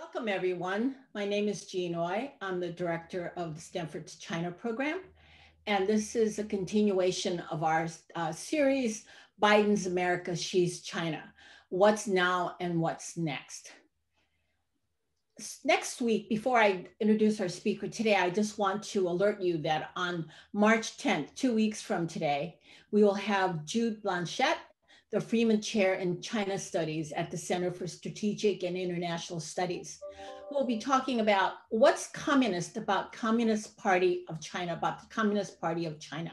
Welcome, everyone. My name is Jean Oi. I'm the director of the Stanford's China program. And this is a continuation of our uh, series, Biden's America, Xi's China. What's now and what's next? Next week, before I introduce our speaker today, I just want to alert you that on March 10th, two weeks from today, we will have Jude Blanchette the Freeman Chair in China Studies at the Center for Strategic and International Studies. We'll be talking about what's communist about Communist Party of China, about the Communist Party of China,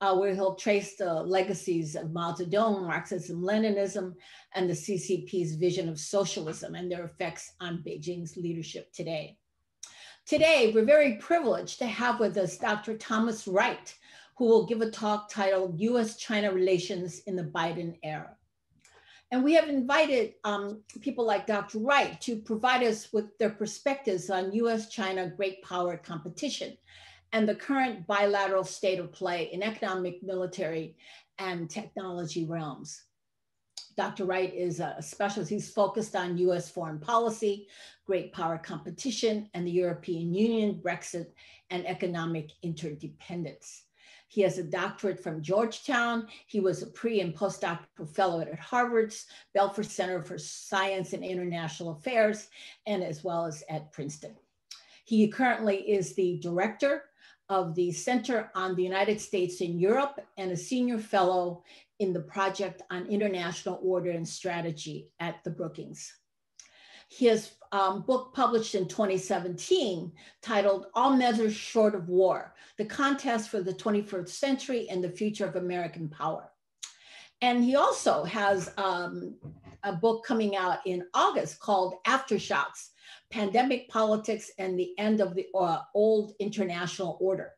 uh, where he'll trace the legacies of Mao Zedong, Marxism, Leninism, and the CCP's vision of socialism and their effects on Beijing's leadership today. Today, we're very privileged to have with us Dr. Thomas Wright, who will give a talk titled US China Relations in the Biden Era. And we have invited um, people like Dr. Wright to provide us with their perspectives on US China great power competition and the current bilateral state of play in economic, military, and technology realms. Dr. Wright is a specialist. He's focused on US foreign policy, great power competition, and the European Union, Brexit, and economic interdependence. He has a doctorate from Georgetown. He was a pre and postdoctoral fellow at Harvard's Belfer Center for Science and International Affairs, and as well as at Princeton. He currently is the director of the Center on the United States in Europe and a senior fellow in the Project on International Order and Strategy at the Brookings. His um, book published in 2017 titled All Measures Short of War, The Contest for the 21st Century and the Future of American Power. And he also has um, a book coming out in August called Aftershocks, Pandemic Politics and the End of the uh, Old International Order.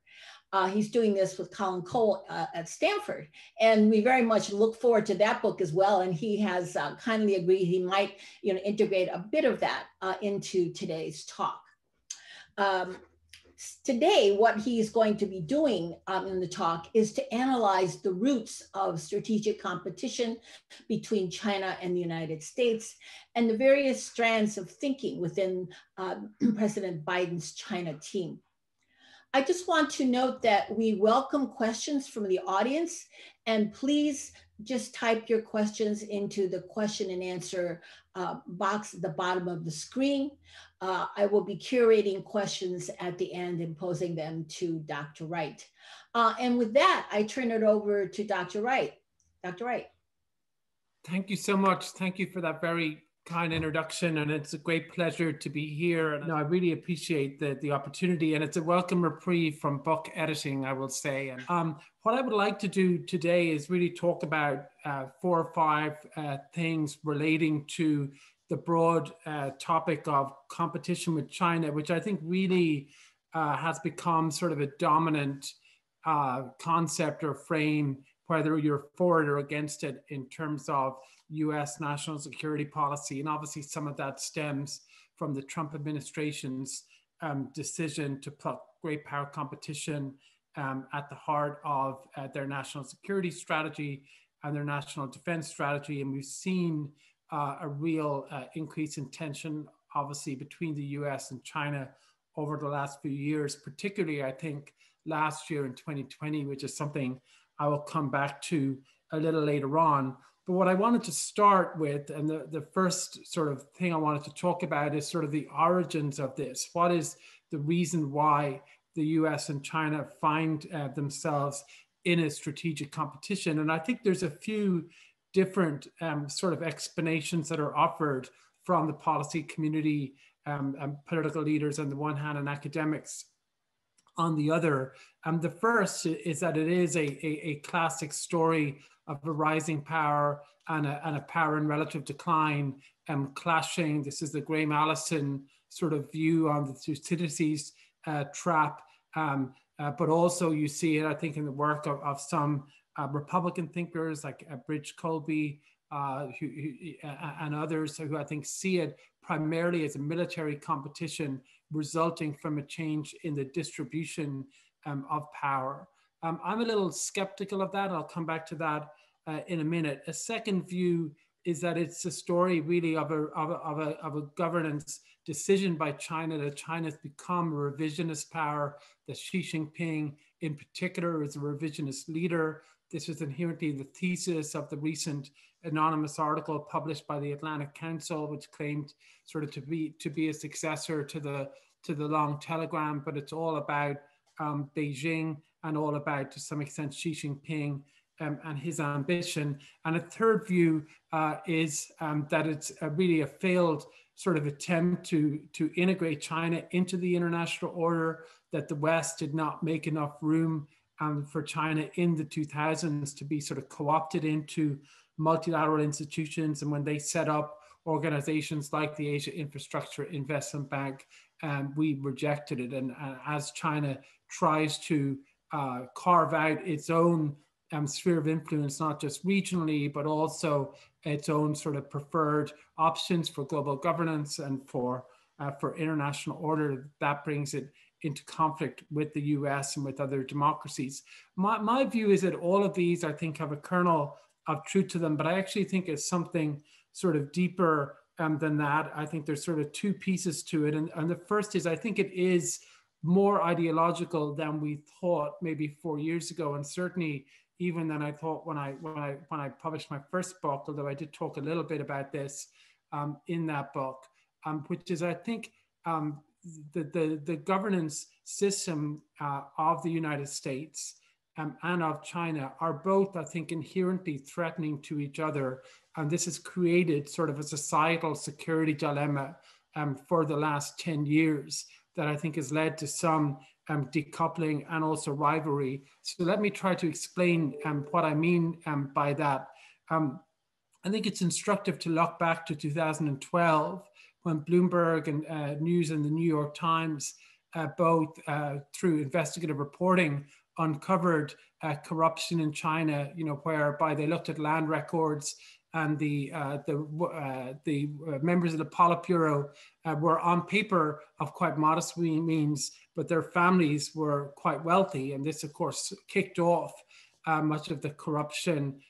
Uh, he's doing this with Colin Kahl uh, at Stanford. And we very much look forward to that book as well. And he has uh, kindly agreed he might you know, integrate a bit of that uh, into today's talk. Um, today, what he's going to be doing um, in the talk is to analyze the roots of strategic competition between China and the United States and the various strands of thinking within uh, President Biden's China team. I just want to note that we welcome questions from the audience and please just type your questions into the question and answer uh, box at the bottom of the screen. Uh, I will be curating questions at the end and posing them to Dr. Wright. Uh, and with that, I turn it over to Dr. Wright. Dr. Wright. Thank you so much. Thank you for that very kind introduction and it's a great pleasure to be here. And I really appreciate the, the opportunity and it's a welcome reprieve from book editing I will say. And um, what I would like to do today is really talk about uh, four or five uh, things relating to the broad uh, topic of competition with China which I think really uh, has become sort of a dominant uh, concept or frame whether you're for it or against it in terms of US national security policy. And obviously, some of that stems from the Trump administration's um, decision to put great power competition um, at the heart of uh, their national security strategy and their national defense strategy. And we've seen uh, a real uh, increase in tension, obviously, between the US and China over the last few years, particularly, I think, last year in 2020, which is something I will come back to a little later on. But what I wanted to start with, and the, the first sort of thing I wanted to talk about is sort of the origins of this. What is the reason why the US and China find uh, themselves in a strategic competition? And I think there's a few different um, sort of explanations that are offered from the policy community um, and political leaders on the one hand and academics on the other. Um, the first is that it is a, a, a classic story of a rising power and a, and a power in relative decline um, clashing. This is the Graham Allison sort of view on the Thucydides uh, trap. Um, uh, but also you see it, I think, in the work of, of some uh, Republican thinkers like uh, Bridge Colby uh, who, who, and others who I think see it primarily as a military competition resulting from a change in the distribution um, of power. Um, I'm a little skeptical of that. I'll come back to that uh, in a minute. A second view is that it's a story really of a, of a, of a, of a governance decision by China that China has become a revisionist power, that Xi Jinping in particular is a revisionist leader. This was inherently the thesis of the recent anonymous article published by the Atlantic Council, which claimed sort of to be to be a successor to the to the long telegram, but it's all about um, Beijing and all about, to some extent, Xi Jinping um, and his ambition. And a third view uh, is um, that it's a really a failed sort of attempt to, to integrate China into the international order, that the West did not make enough room um, for China in the 2000s to be sort of co opted into multilateral institutions. And when they set up organizations like the Asia Infrastructure Investment Bank, um, we rejected it. And uh, as China tries to uh, carve out its own um, sphere of influence, not just regionally, but also its own sort of preferred options for global governance and for uh, for international order. That brings it into conflict with the US and with other democracies. My, my view is that all of these, I think, have a kernel of truth to them, but I actually think it's something sort of deeper um, than that. I think there's sort of two pieces to it. And, and the first is I think it is more ideological than we thought maybe four years ago. And certainly even than I thought when I when I when I published my first book, although I did talk a little bit about this um, in that book, um, which is I think um, the, the the governance system uh, of the United States um, and of China are both, I think, inherently threatening to each other, and this has created sort of a societal security dilemma um, for the last ten years that I think has led to some um, decoupling and also rivalry. So let me try to explain um, what I mean um, by that. Um, I think it's instructive to look back to 2012 when Bloomberg and uh, News and the New York Times, uh, both uh, through investigative reporting, uncovered uh, corruption in China, you know, whereby they looked at land records and the uh, the uh, the uh, members of the Politburo uh, were on paper of quite modest means, but their families were quite wealthy, and this, of course, kicked off uh, much of the corruption.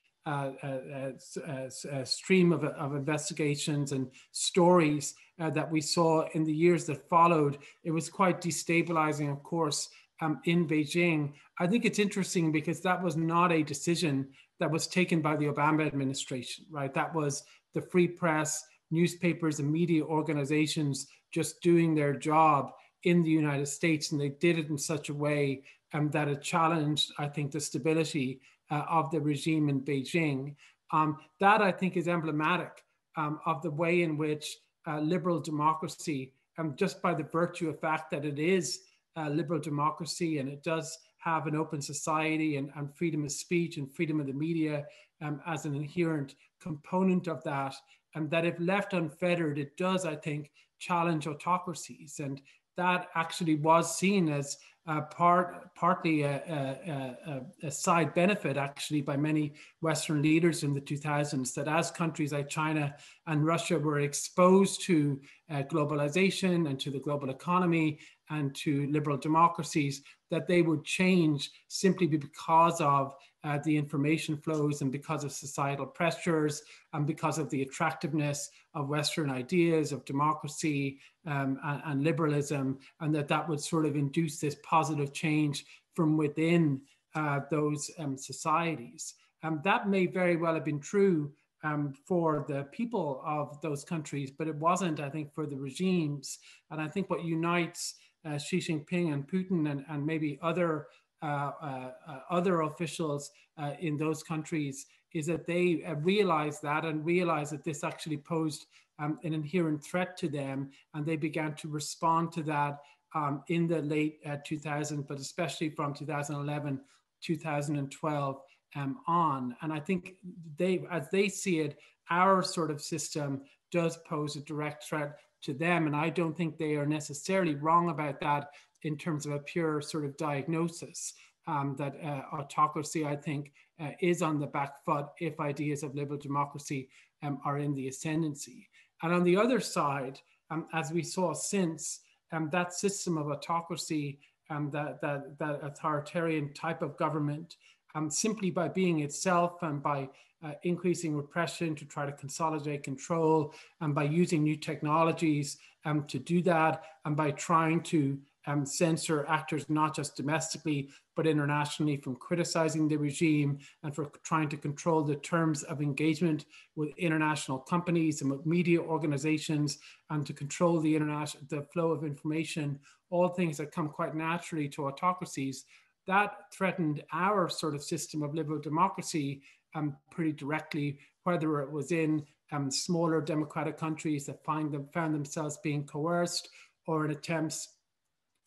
Stream of, of investigations and stories that we saw in the years that followed. It was quite destabilizing, of course, um, in Beijing. I think it's interesting because that was not a decision that was taken by the Obama administration, right? That was the free press, newspapers, and media organizations just doing their job in the United States. And they did it in such a way um, that it challenged, I think, the stability uh, of the regime in Beijing. Um, that, I think, is emblematic um, of the way in which uh, liberal democracy, um, just by the virtue of fact that it is uh, liberal democracy and it does have an open society and, and freedom of speech and freedom of the media um, as an inherent component of that. And that if left unfettered, it does, I think, challenge autocracies. And that actually was seen as uh, part, partly a, a, a, a, side benefit, actually, by many Western leaders in the 2000s, that as countries like China and Russia were exposed to uh, globalization and to the global economy and to liberal democracies, that they would change simply because of uh, the information flows and because of societal pressures and because of the attractiveness of Western ideas of democracy um, and, and, liberalism, and that that would sort of induce this positive change from within uh, those um, societies. Um, that may very well have been true um, for the people of those countries, but it wasn't, I think, for the regimes. And I think what unites uh, Xi Jinping and Putin and, and maybe other uh, uh, other officials uh, in those countries is that they uh, realized that and realized that this actually posed um, an inherent threat to them, and they began to respond to that um, in the late 2000s, but especially from 2011, 2012 um, on. And I think they, as they see it, our sort of system does pose a direct threat to them. And I don't think they are necessarily wrong about that in terms of a pure sort of diagnosis. Um, that uh, autocracy, I think, uh, is on the back foot if ideas of liberal democracy um, are in the ascendancy. And on the other side, um, as we saw since, um, that system of autocracy, um, that, that, that authoritarian type of government um, simply by being itself and by uh, increasing repression to try to consolidate control and by using new technologies um, to do that and by trying to um, censor actors not just domestically but internationally from criticizing the regime and for trying to control the terms of engagement with international companies and with media organizations and to control the international the flow of information all things that come quite naturally to autocracies that threatened our sort of system of liberal democracy um, pretty directly, whether it was in um, smaller democratic countries that find them, found themselves being coerced or in attempts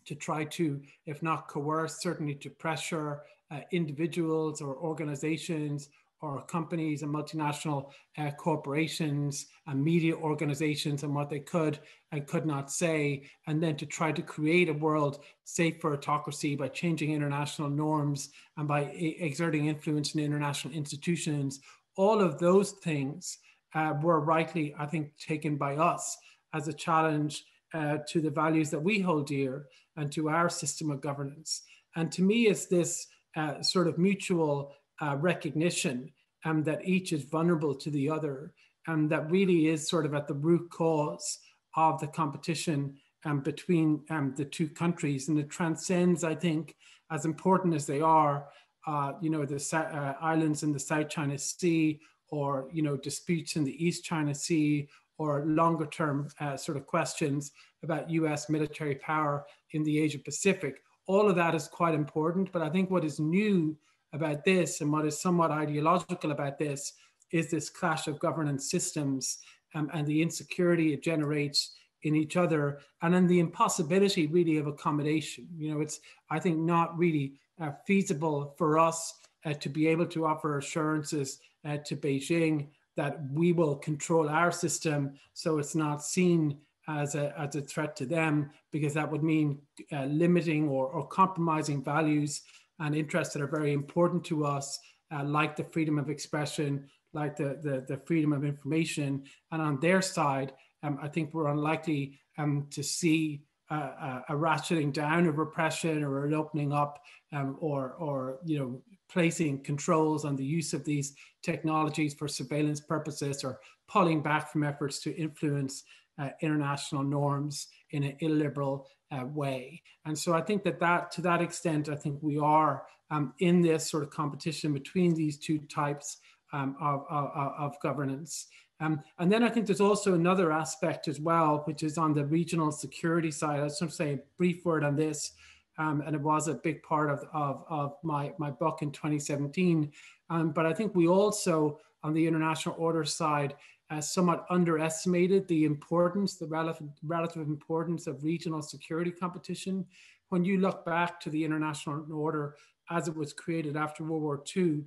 to try to, if not coerce, certainly to pressure uh, individuals or organizations or companies and multinational uh, corporations and media organizations and what they could and could not say, and then to try to create a world safe for autocracy by changing international norms and by exerting influence in international institutions. All of those things uh, were rightly, I think, taken by us as a challenge uh, to the values that we hold dear and to our system of governance. And to me, it's this uh, sort of mutual uh, recognition um, that each is vulnerable to the other, and that really is sort of at the root cause of the competition um, between um, the two countries. And it transcends, I think, as important as they are, uh, you know, the uh, islands in the South China Sea, or you know, disputes in the East China Sea, or longer term uh, sort of questions about US military power in the Asia Pacific. All of that is quite important, but I think what is new about this and what is somewhat ideological about this is this clash of governance systems um, and the insecurity it generates in each other and then the impossibility really of accommodation. You know it's i think not really uh, feasible for us uh, to be able to offer assurances uh, to beijing that we will control our system so it's not seen as a, as a threat to them because that would mean uh, limiting or, or compromising values and interests that are very important to us, uh, like the freedom of expression, like the, the, the, freedom of information. And on their side, um, I think we're unlikely um, to see a, a, ratcheting down of repression or an opening up um, or, or, you know, placing controls on the use of these technologies for surveillance purposes or pulling back from efforts to influence uh, international norms in an illiberal uh, way. And so I think that, that to that extent, I think we are um, in this sort of competition between these two types um, of, of, of, governance. Um, and then I think there's also another aspect as well, which is on the regional security side. I just want to say a brief word on this. Um, and it was a big part of, of, of my, my book in 2017. Um, but I think we also, on the international order side, uh, somewhat underestimated the importance, the relative, relative importance of regional security competition. When you look back to the international order as it was created after World War II,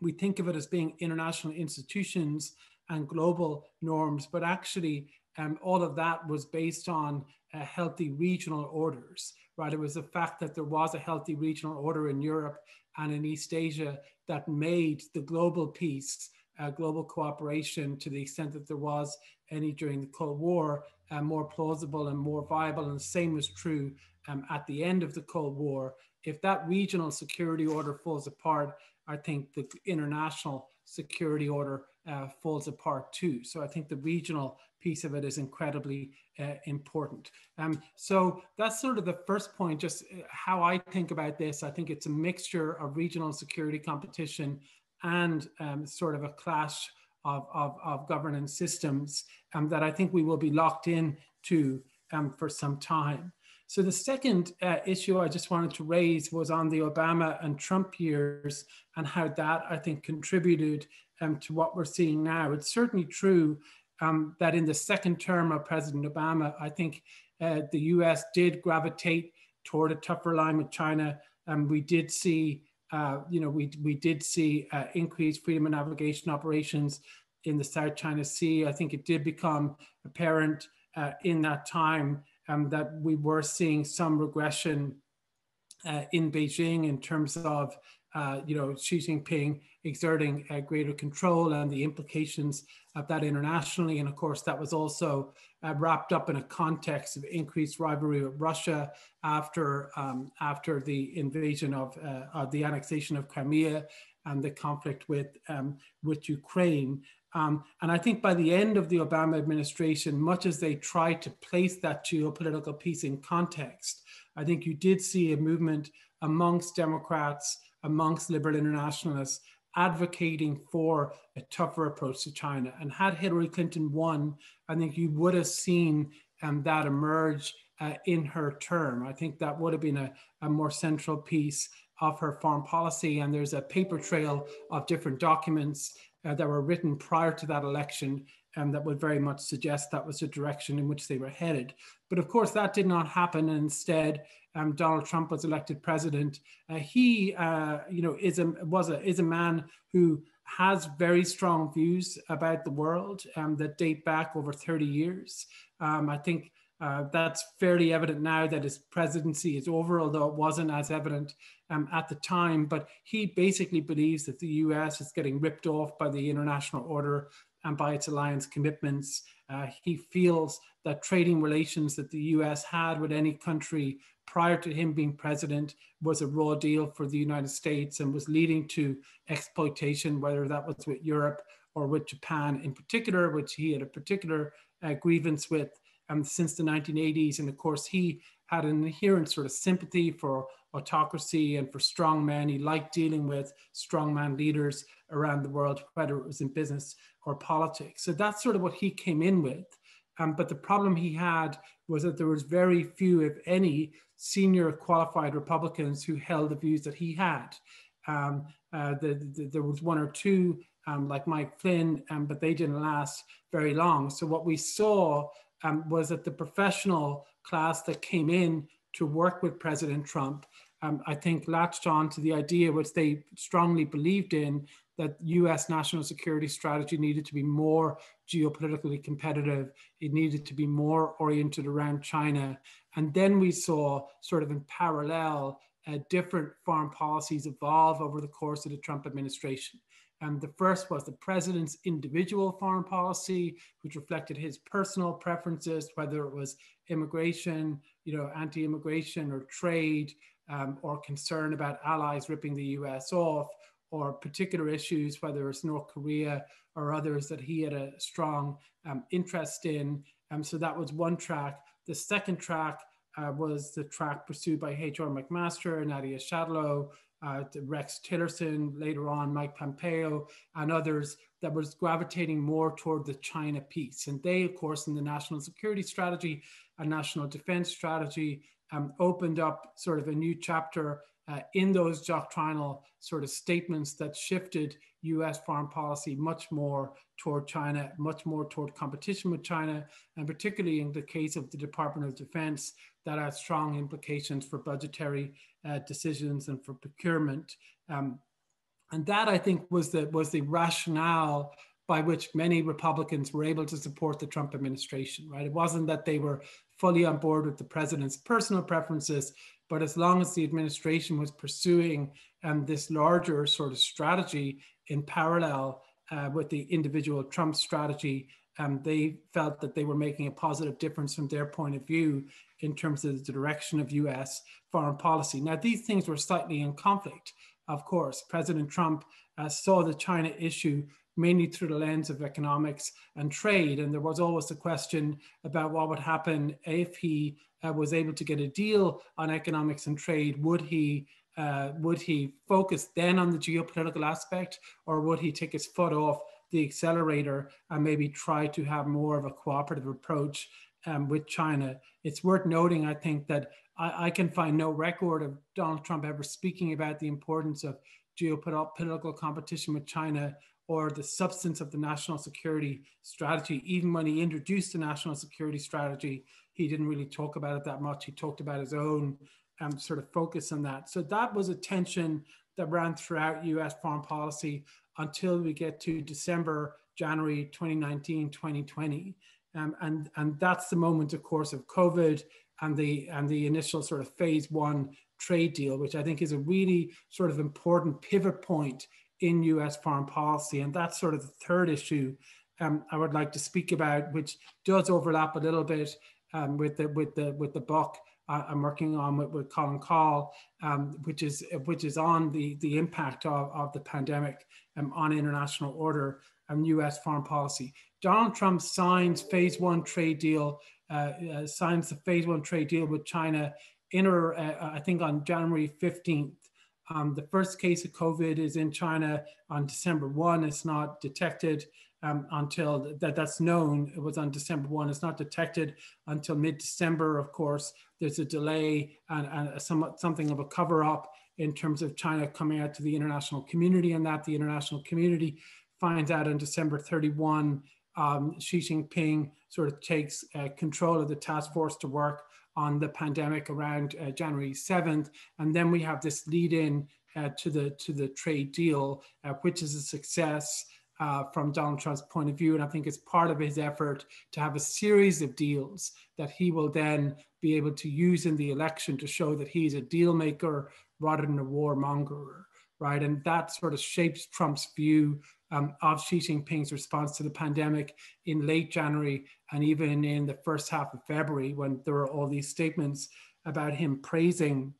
we think of it as being international institutions and global norms, but actually um, all of that was based on uh, healthy regional orders, right? It was the fact that there was a healthy regional order in Europe and in East Asia that made the global peace uh, global cooperation to the extent that there was any during the Cold War uh, more plausible and more viable. And the same was true um, at the end of the Cold War. If that regional security order falls apart, I think the international security order uh, falls apart too. So I think the regional piece of it is incredibly uh, important. Um, so that's sort of the first point, just uh, how I think about this. I think it's a mixture of regional security competition and um, sort of a clash of, of, of governance systems um, that I think we will be locked in to um, for some time. So the second uh, issue I just wanted to raise was on the Obama and Trump years and how that I think contributed um, to what we're seeing now. It's certainly true um, that in the second term of President Obama, I think uh, the US did gravitate toward a tougher line with China. And we did see uh, you know, we, we did see uh, increased freedom of navigation operations in the South China Sea. I think it did become apparent uh, in that time um, that we were seeing some regression uh, in Beijing in terms of uh, you know, Xi Jinping exerting greater control and the implications of that internationally. And of course, that was also uh, wrapped up in a context of increased rivalry with Russia after um, after the invasion of, uh, of, the annexation of Crimea and the conflict with um, with Ukraine. Um, and I think by the end of the Obama administration, much as they tried to place that geopolitical piece in context, I think you did see a movement amongst Democrats, amongst liberal internationalists, advocating for a tougher approach to China. And had Hillary Clinton won, I think you would have seen um, that emerge uh, in her term. I think that would have been a, a more central piece of her foreign policy. And there's a paper trail of different documents uh, that were written prior to that election and that would very much suggest that was the direction in which they were headed. But of course, that did not happen. And instead, um, Donald Trump was elected president. Uh, he, uh, you know, is a was a is a man who has very strong views about the world um, that date back over 30 years. Um, I think uh, that's fairly evident now that his presidency is over, although it wasn't as evident um, at the time. But he basically believes that the US is getting ripped off by the international order and by its alliance commitments. Uh, he feels that trading relations that the US had with any country prior to him being president was a raw deal for the United States and was leading to exploitation, whether that was with Europe or with Japan in particular, which he had a particular uh, grievance with um, since the 1980s. And of course, he had an inherent sort of sympathy for autocracy and for strong men. He liked dealing with strongman leaders around the world, whether it was in business or politics. So that's sort of what he came in with. Um, but the problem he had was that there was very few, if any, senior qualified Republicans who held the views that he had. Um, uh, the, the, there was one or two, um, like Mike Flynn, um, but they didn't last very long. So what we saw um, was that the professional class that came in to work with President Trump, um, I think latched on to the idea which they strongly believed in that US national security strategy needed to be more geopolitically competitive. It needed to be more oriented around China. And then we saw sort of in parallel uh, different foreign policies evolve over the course of the Trump administration. And the first was the president's individual foreign policy, which reflected his personal preferences, whether it was immigration, you know, anti-immigration or trade, um, or concern about allies ripping the US off, or particular issues, whether it's North Korea or others that he had a strong um, interest in. Um, so that was one track. The second track uh, was the track pursued by H.R. McMaster, Nadia Schadlow, uh, Rex Tillerson, later on Mike Pompeo, and others that was gravitating more toward the China piece. And they, of course, in the national security strategy and national defense strategy, um, opened up sort of a new chapter uh, in those doctrinal sort of statements that shifted US foreign policy much more toward China, much more toward competition with China, and particularly in the case of the Department of Defense, that had strong implications for budgetary uh, decisions and for procurement. Um, and that I think was the was the rationale by which many Republicans were able to support the Trump administration. Right, it wasn't that they were fully on board with the president's personal preferences, but as long as the administration was pursuing um, this larger sort of strategy in parallel uh, with the individual Trump strategy, um, they felt that they were making a positive difference from their point of view in terms of the direction of US foreign policy. Now, these things were slightly in conflict, of course. President Trump uh, saw the China issue mainly through the lens of economics and trade. And there was always the question about what would happen if he uh, was able to get a deal on economics and trade. Would he uh, would he focus then on the geopolitical aspect, or would he take his foot off the accelerator and maybe try to have more of a cooperative approach um, with China? It's worth noting, I think, that I, I can find no record of Donald Trump ever speaking about the importance of geopolitical competition with China or the substance of the national security strategy. Even when he introduced the national security strategy, he didn't really talk about it that much. He talked about his own um, sort of focus on that. So that was a tension that ran throughout US foreign policy until we get to December, January 2019, 2020. Um, and, and that's the moment, of course, of COVID and the and the initial sort of phase one trade deal, which I think is a really sort of important pivot point in U.S. foreign policy, and that's sort of the third issue um, I would like to speak about, which does overlap a little bit um, with the with the with the book uh, I'm working on with, with Colin Kahl, um, which is which is on the the impact of, of the pandemic um, on international order and U.S. foreign policy. Donald Trump signs phase one trade deal, uh, uh, signs the phase one trade deal with China in, or, uh, I think on January 15th. Um, the first case of COVID is in China on December 1. It's not detected um, until that that's known. It was on December 1. It's not detected until mid-December, of course. There's a delay and, and somewhat something of a cover-up in terms of China coming out to the international community and that the international community finds out on December 31, um, Xi Jinping sort of takes uh, control of the task force to work on the pandemic around uh, January 7th. And then we have this lead in uh, to the to the trade deal, uh, which is a success uh, from Donald Trump's point of view. And I think it's part of his effort to have a series of deals that he will then be able to use in the election to show that he's a deal maker rather than a warmonger, right? And that sort of shapes Trump's view um, of Xi Jinping's response to the pandemic in late January and even in the first half of February when there were all these statements about him praising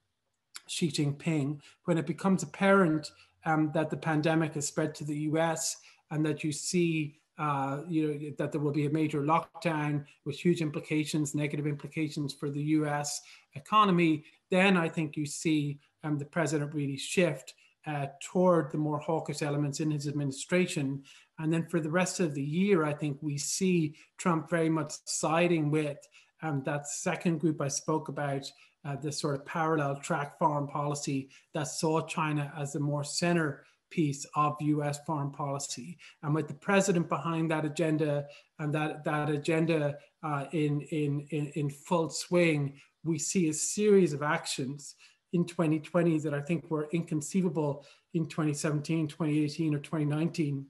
Xi Jinping. When it becomes apparent um, that the pandemic has spread to the US and that you see uh, you know, that there will be a major lockdown with huge implications, negative implications for the US economy, then I think you see um, the president really shift uh, toward the more hawkish elements in his administration. And then for the rest of the year, I think we see Trump very much siding with um, that second group I spoke about, uh, the sort of parallel track foreign policy that saw China as the more center piece of US foreign policy. And with the president behind that agenda and that, that agenda uh, in, in, in, in full swing, we see a series of actions in 2020 that I think were inconceivable in 2017, 2018, or 2019,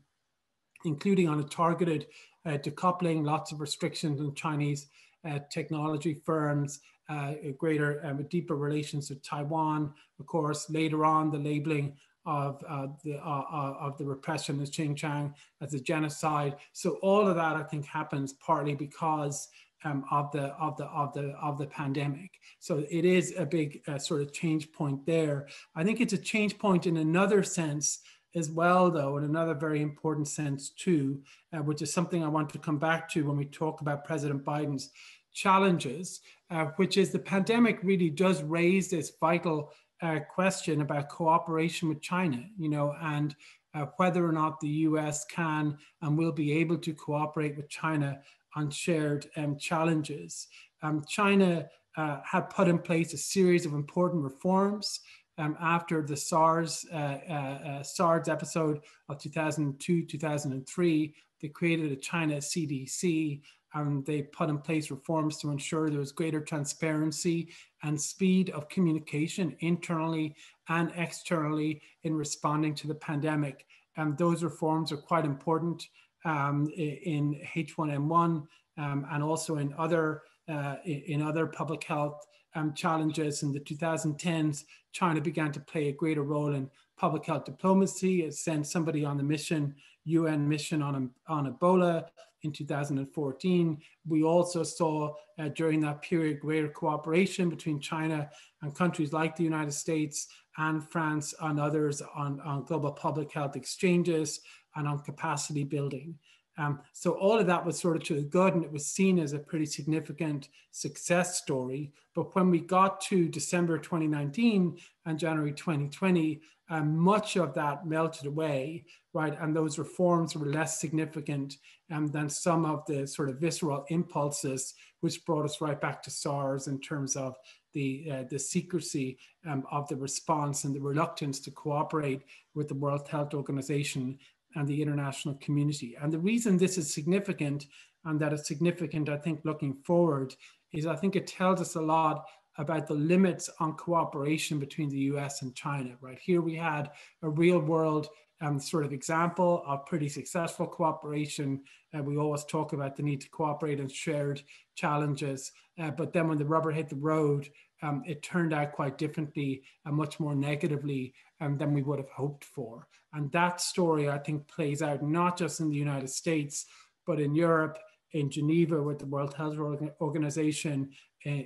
including on a targeted uh, decoupling, lots of restrictions on Chinese uh, technology firms, uh, greater, um, deeper relations with Taiwan, of course, later on the labeling of uh, the uh, uh, of the repression of Xinjiang as a genocide. So all of that, I think, happens partly because um, of the of the of the of the pandemic. So it is a big uh, sort of change point there. I think it's a change point in another sense as well, though, in another very important sense too, uh, which is something I want to come back to when we talk about President Biden's challenges, uh, which is the pandemic really does raise this vital uh, question about cooperation with China, you know, and uh, whether or not the US can and will be able to cooperate with China on shared um, challenges. Um, China uh, had put in place a series of important reforms um, after the SARS uh, uh, uh, SARS episode of 2002 2003. They created a China CDC and they put in place reforms to ensure there was greater transparency and speed of communication internally and externally in responding to the pandemic. And those reforms are quite important um, in H1N1 um, and also in other uh, in other public health um, challenges. In the 2010s, China began to play a greater role in public health diplomacy. It sent somebody on the mission, UN mission on, on Ebola in 2014. We also saw uh, during that period greater cooperation between China and countries like the United States and France and others on, on global public health exchanges and on capacity building. Um, so all of that was sort of to the good and it was seen as a pretty significant success story. But when we got to December 2019 and January 2020, um, much of that melted away, right? And those reforms were less significant um, than some of the sort of visceral impulses, which brought us right back to SARS in terms of the, uh, the secrecy um, of the response and the reluctance to cooperate with the World Health Organization and the international community. And the reason this is significant and that it's significant, I think, looking forward, is I think it tells us a lot about the limits on cooperation between the US and China, right? Here we had a real world um, sort of example of pretty successful cooperation. Uh, we always talk about the need to cooperate and shared challenges. Uh, but then when the rubber hit the road, um, it turned out quite differently and much more negatively um, than we would have hoped for. And that story, I think, plays out not just in the United States, but in Europe, in Geneva with the World Health Organization, in,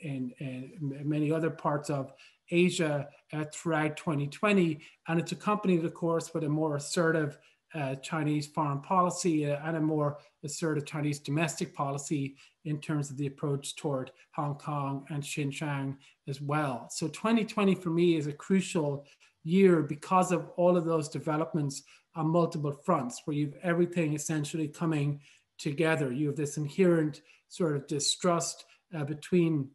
in, in many other parts of Asia uh, throughout 2020. And it's accompanied, of course, with a more assertive uh, Chinese foreign policy uh, and a more assertive Chinese domestic policy in terms of the approach toward Hong Kong and Xinjiang as well. So 2020 for me is a crucial year because of all of those developments on multiple fronts, where you've everything essentially coming together. You have this inherent sort of distrust uh, between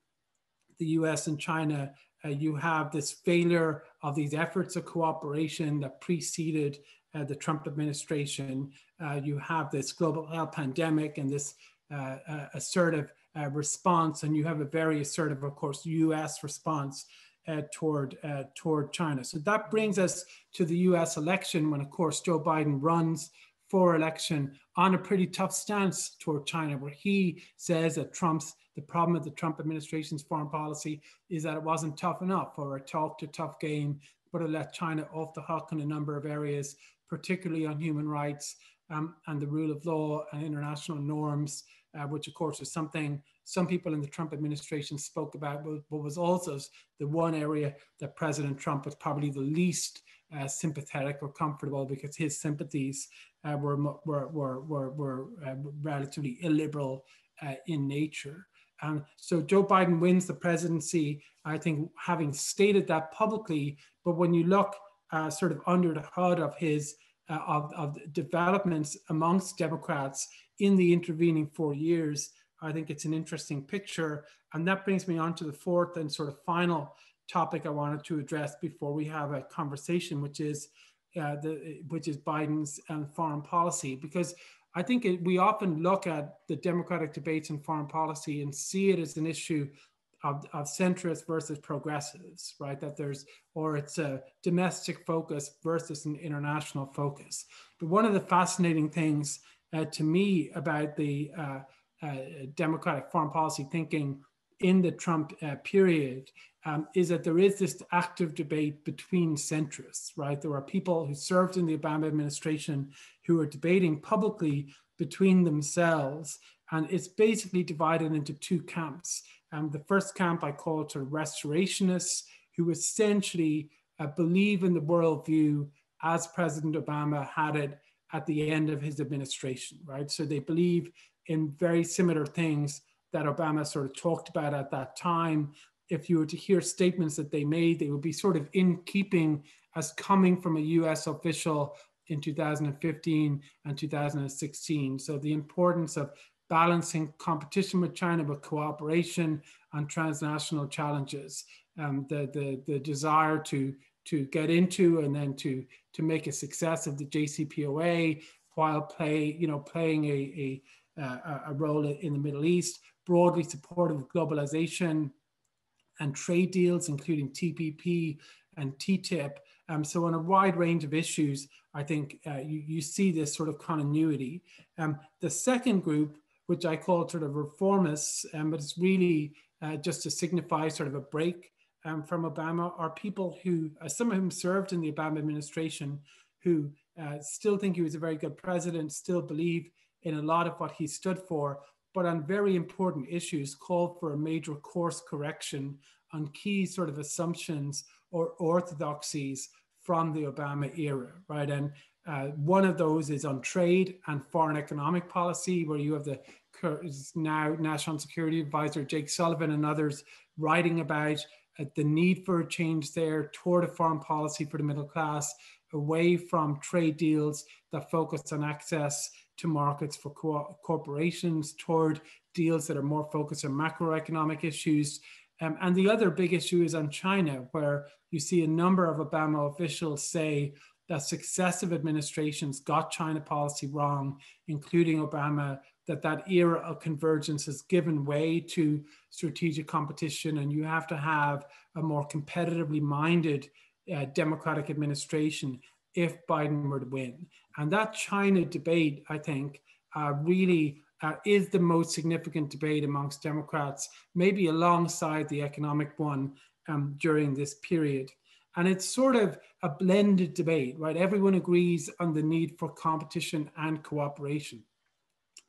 the US and China. Uh, you have this failure of these efforts of cooperation that preceded uh, the Trump administration. Uh, you have this global pandemic and this uh, uh, assertive response, and you have a very assertive, of course, US response uh, toward uh, toward China. So that brings us to the U.S. election, when of course Joe Biden runs for election on a pretty tough stance toward China, where he says that Trump's the problem with the Trump administration's foreign policy is that it wasn't tough enough, or a talk to tough game, but it let China off the hook in a number of areas, particularly on human rights um, and the rule of law and international norms, uh, which of course is something some people in the Trump administration spoke about, but, but was also the one area that President Trump was probably the least uh, sympathetic or comfortable because his sympathies uh, were, were, were, were, were uh, relatively illiberal uh, in nature. Um, so Joe Biden wins the presidency, I think, having stated that publicly. But when you look uh, sort of under the hood of his uh, of, of developments amongst Democrats in the intervening four years, I think it's an interesting picture. And that brings me on to the fourth and sort of final topic I wanted to address before we have a conversation, which is uh, the which is Biden's um, foreign policy, because I think it, we often look at the democratic debates in foreign policy and see it as an issue of, of centrists versus progressives, right? That there's, or it's a domestic focus versus an international focus. But one of the fascinating things uh, to me about the uh, uh, democratic foreign policy thinking in the Trump uh, period um, is that there is this active debate between centrists, right? There are people who served in the Obama administration who are debating publicly between themselves, and it's basically divided into two camps. Um, the first camp I call to restorationists, who essentially uh, believe in the worldview as President Obama had it at the end of his administration, right? So they believe in very similar things that Obama sort of talked about at that time. If you were to hear statements that they made, they would be sort of in keeping as coming from a US official in 2015 and 2016. So the importance of balancing competition with China with cooperation and transnational challenges, um, the, the, the desire to, to get into and then to, to make a success of the JCPOA while play, you know, playing a, a a role in the Middle East, broadly supportive of globalization and trade deals, including TPP and TTIP. Um, so on a wide range of issues, I think uh, you, you see this sort of continuity. Um, the second group, which I call sort of reformists, um, but it's really uh, just to signify sort of a break um, from Obama, are people who, uh, some of whom served in the Obama administration, who uh, still think he was a very good president, still believe in a lot of what he stood for, but on very important issues called for a major course correction on key sort of assumptions or orthodoxies from the Obama era, right? And uh, one of those is on trade and foreign economic policy, where you have the now National Security Advisor Jake Sullivan and others writing about uh, the need for a change there toward a foreign policy for the middle class, away from trade deals that focus on access to markets for co- corporations toward deals that are more focused on macroeconomic issues. Um, and the other big issue is on China, where you see a number of Obama officials say that successive administrations got China policy wrong, including Obama, that that era of convergence has given way to strategic competition, and you have to have a more competitively minded uh, democratic administration if Biden were to win. And that China debate, I think, uh, really uh, is the most significant debate amongst Democrats, maybe alongside the economic one um, during this period. And it's sort of a blended debate, right? Everyone agrees on the need for competition and cooperation.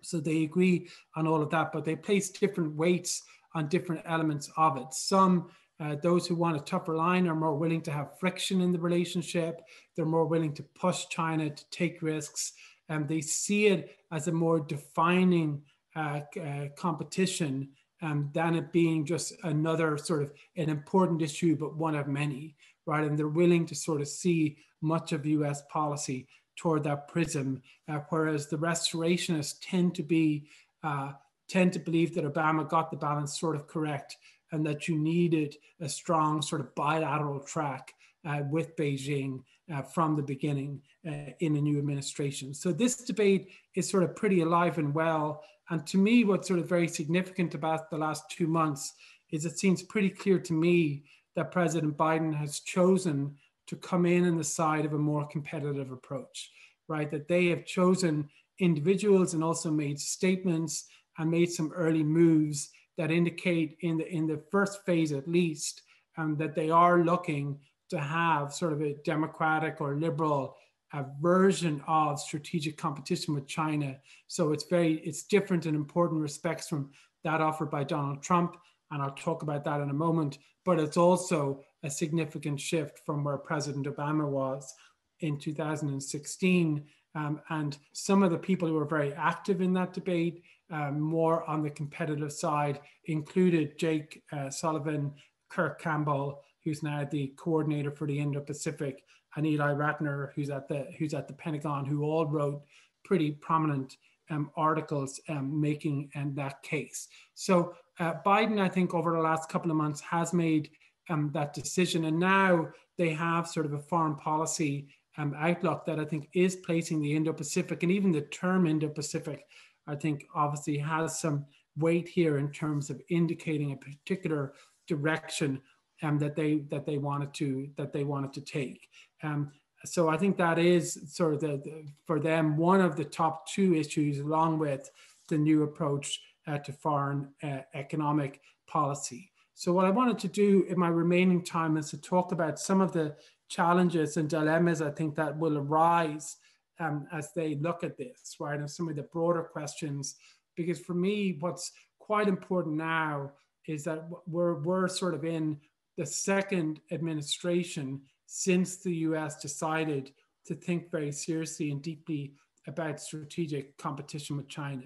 So they agree on all of that, but they place different weights on different elements of it. Some, uh, those who want a tougher line, are more willing to have friction in the relationship. They're more willing to push China to take risks. And they see it as a more defining uh, uh, competition um, than it being just another sort of an important issue, but one of many, right? And they're willing to sort of see much of US policy toward that prism, uh, whereas the restorationists tend to be uh, tend to believe that Obama got the balance sort of correct and that you needed a strong sort of bilateral track uh, with Beijing uh, from the beginning uh, in a new administration. So this debate is sort of pretty alive and well. And to me, what's sort of very significant about the last two months is it seems pretty clear to me that President Biden has chosen to come in on the side of a more competitive approach, right? That they have chosen individuals and also made statements and made some early moves that indicate in the in the first phase at least um, that they are looking to have sort of a democratic or liberal uh, version of strategic competition with China. So it's very it's different in important respects from that offered by Donald Trump, and I'll talk about that in a moment. But it's also a significant shift from where President Obama was in 2016. Um, and some of the people who were very active in that debate, um, more on the competitive side, included Jake uh, Sullivan, Kurt Campbell, who's now the coordinator for the Indo-Pacific, and Ely Ratner, who's at the who's at the Pentagon, who all wrote pretty prominent um, articles um, making and that case. So uh, Biden, I think, over the last couple of months has made um, that decision. And now they have sort of a foreign policy um, outlook that I think is placing the Indo Pacific and even the term Indo Pacific, I think obviously has some weight here in terms of indicating a particular direction um, that they that they wanted to that they wanted to take. Um, so I think that is sort of the, the, for them one of the top two issues, along with the new approach uh, to foreign uh, economic policy. So what I wanted to do in my remaining time is to talk about some of the challenges and dilemmas I think that will arise um, as they look at this, right? And some of the broader questions, because for me, what's quite important now is that we're, we're sort of in the second administration since the US decided to think very seriously and deeply about strategic competition with China,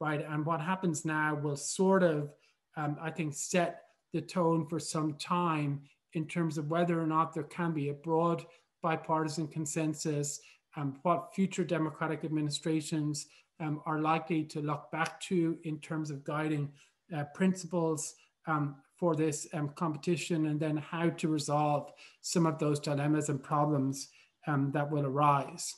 right? And what happens now will sort of, um, I think, set the tone for some time in terms of whether or not there can be a broad bipartisan consensus and what future Democratic administrations um, are likely to look back to in terms of guiding uh, principles um, for this um, competition and then how to resolve some of those dilemmas and problems um, that will arise.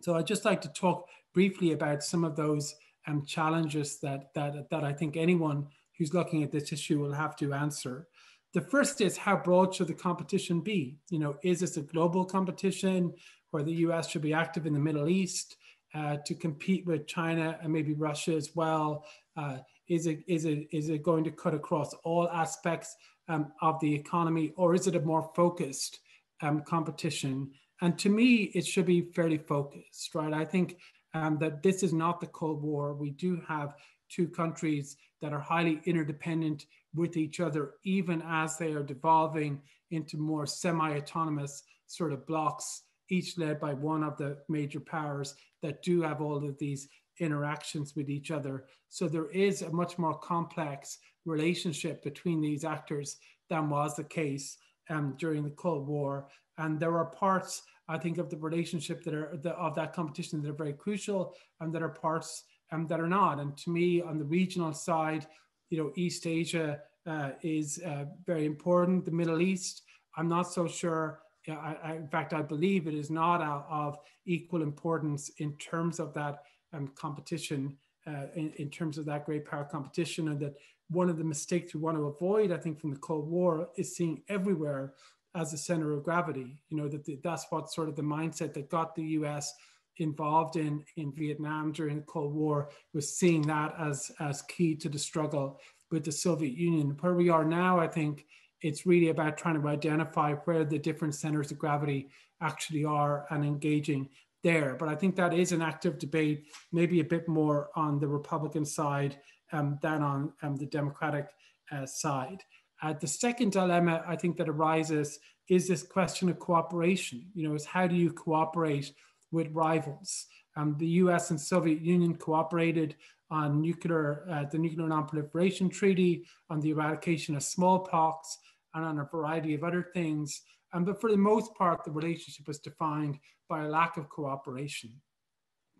So I'd just like to talk briefly about some of those um, challenges that, that, that I think anyone who's looking at this issue will have to answer. The first is how broad should the competition be? You know, is this a global competition where the US should be active in the Middle East uh, to compete with China and maybe Russia as well? Uh, is, it, is, it, is it going to cut across all aspects um, of the economy or is it a more focused um, competition? And to me, it should be fairly focused, right? I think um, that this is not the Cold War. We do have two countries that are highly interdependent with each other, even as they are devolving into more semi autonomous sort of blocks, each led by one of the major powers that do have all of these interactions with each other. So there is a much more complex relationship between these actors than was the case um, during the Cold War. And there are parts, I think, of the relationship that are the, of that competition that are very crucial, and that are parts um, that are not. And to me, on the regional side, you know, East Asia uh, is uh, very important. The Middle East, I'm not so sure. I, I, in fact, I believe it is not a, of equal importance in terms of that um, competition, uh, in, in, terms of that great power competition, and that one of the mistakes we want to avoid, I think, from the Cold War is seeing everywhere as a center of gravity. You know, that the, that's what sort of the mindset that got the US involved in, in Vietnam during the Cold War was seeing that as, as key to the struggle with the Soviet Union. Where we are now, I think it's really about trying to identify where the different centers of gravity actually are and engaging there. But I think that is an active debate, maybe a bit more on the Republican side um, than on um, the Democratic uh, side. Uh, the second dilemma I think that arises is this question of cooperation. You know, is how do you cooperate with rivals? Um, the U.S. and Soviet Union cooperated on nuclear, uh, the Nuclear Non-Proliferation Treaty, on the eradication of smallpox, and on a variety of other things. Um, but for the most part, the relationship was defined by a lack of cooperation.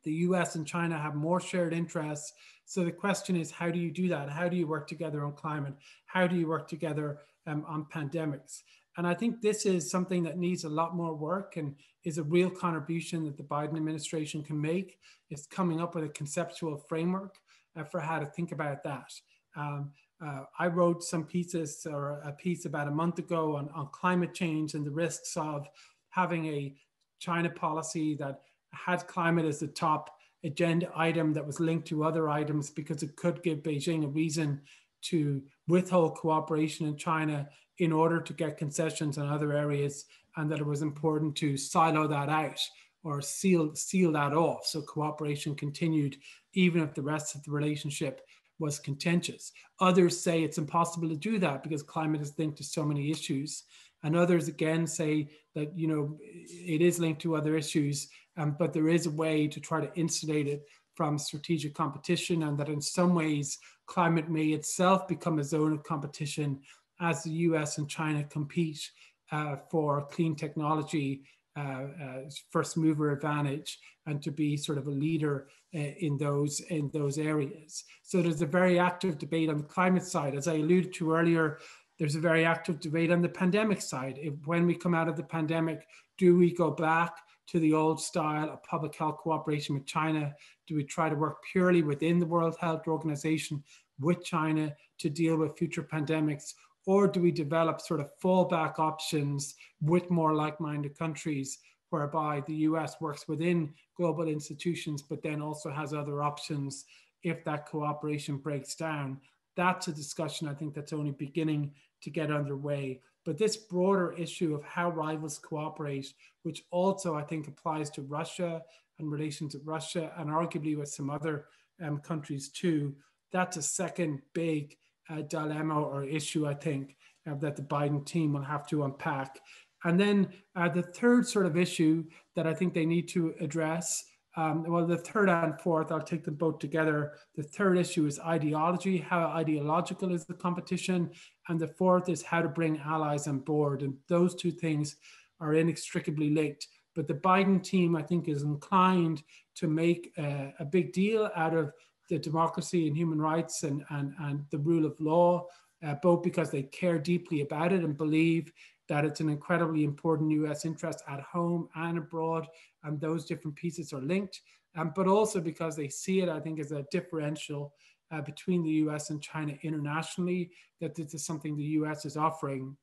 The US and China have more shared interests. So the question is, how do you do that? How do you work together on climate? How do you work together um, on pandemics? And I think this is something that needs a lot more work and is a real contribution that the Biden administration can make. It's coming up with a conceptual framework uh, for how to think about that. Um, uh, I wrote some pieces or a piece about a month ago on, on climate change and the risks of having a China policy that had climate as the top agenda item that was linked to other items because it could give Beijing a reason to withhold cooperation in China in order to get concessions in other areas, and that it was important to silo that out or seal seal that off so cooperation continued even if the rest of the relationship was contentious. Others say it's impossible to do that because climate is linked to so many issues. And others again say that, you know, it is linked to other issues, um, but there is a way to try to insulate it from strategic competition and that in some ways climate may itself become a zone of competition as the US and China compete uh, for clean technology uh, uh, first mover advantage and to be sort of a leader uh, in those in those areas. So there's a very active debate on the climate side, as I alluded to earlier. There's a very active debate on the pandemic side. If, when we come out of the pandemic, do we go back to the old style of public health cooperation with China? Do we try to work purely within the World Health Organization with China to deal with future pandemics? Or do we develop sort of fallback options with more like minded countries, whereby the US works within global institutions, but then also has other options if that cooperation breaks down? That's a discussion I think that's only beginning to get underway. But this broader issue of how rivals cooperate, which also I think applies to Russia and relations with Russia and arguably with some other um, countries too, that's a second big uh, dilemma or issue, I think, uh, that the Biden team will have to unpack. And then uh, the third sort of issue that I think they need to address, um, well, the third and fourth, I'll take them both together. The third issue is ideology. How ideological is the competition? And the fourth is how to bring allies on board. And those two things are inextricably linked. But the Biden team, I think, is inclined to make a, a big deal out of the democracy and human rights and, and, and the rule of law, uh, both because they care deeply about it and believe that it's an incredibly important US interest at home and abroad, and those different pieces are linked, um, but also because they see it, I think, as a differential uh, between the US and China internationally, that this is something the US is offering.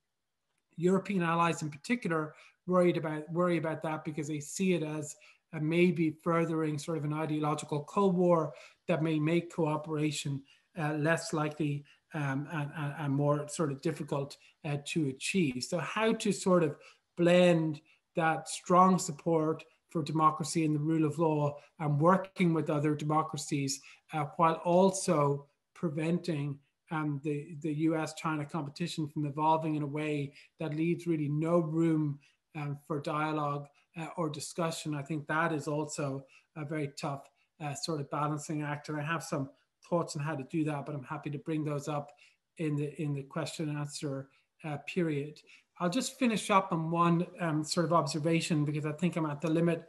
European allies in particular worried about worry about that because they see it as maybe furthering sort of an ideological Cold War that may make cooperation uh, less likely um, and, and, and, more sort of difficult uh, to achieve. So, how to sort of blend that strong support for democracy and the rule of law and working with other democracies uh, while also preventing um, the, the US China competition from evolving in a way that leaves really no room um, for dialogue uh, or discussion. I think that is also a very tough uh, sort of balancing act. And I have some thoughts on how to do that, but I'm happy to bring those up in the in the question and answer uh, period. I'll just finish up on one um, sort of observation because I think I'm at the limit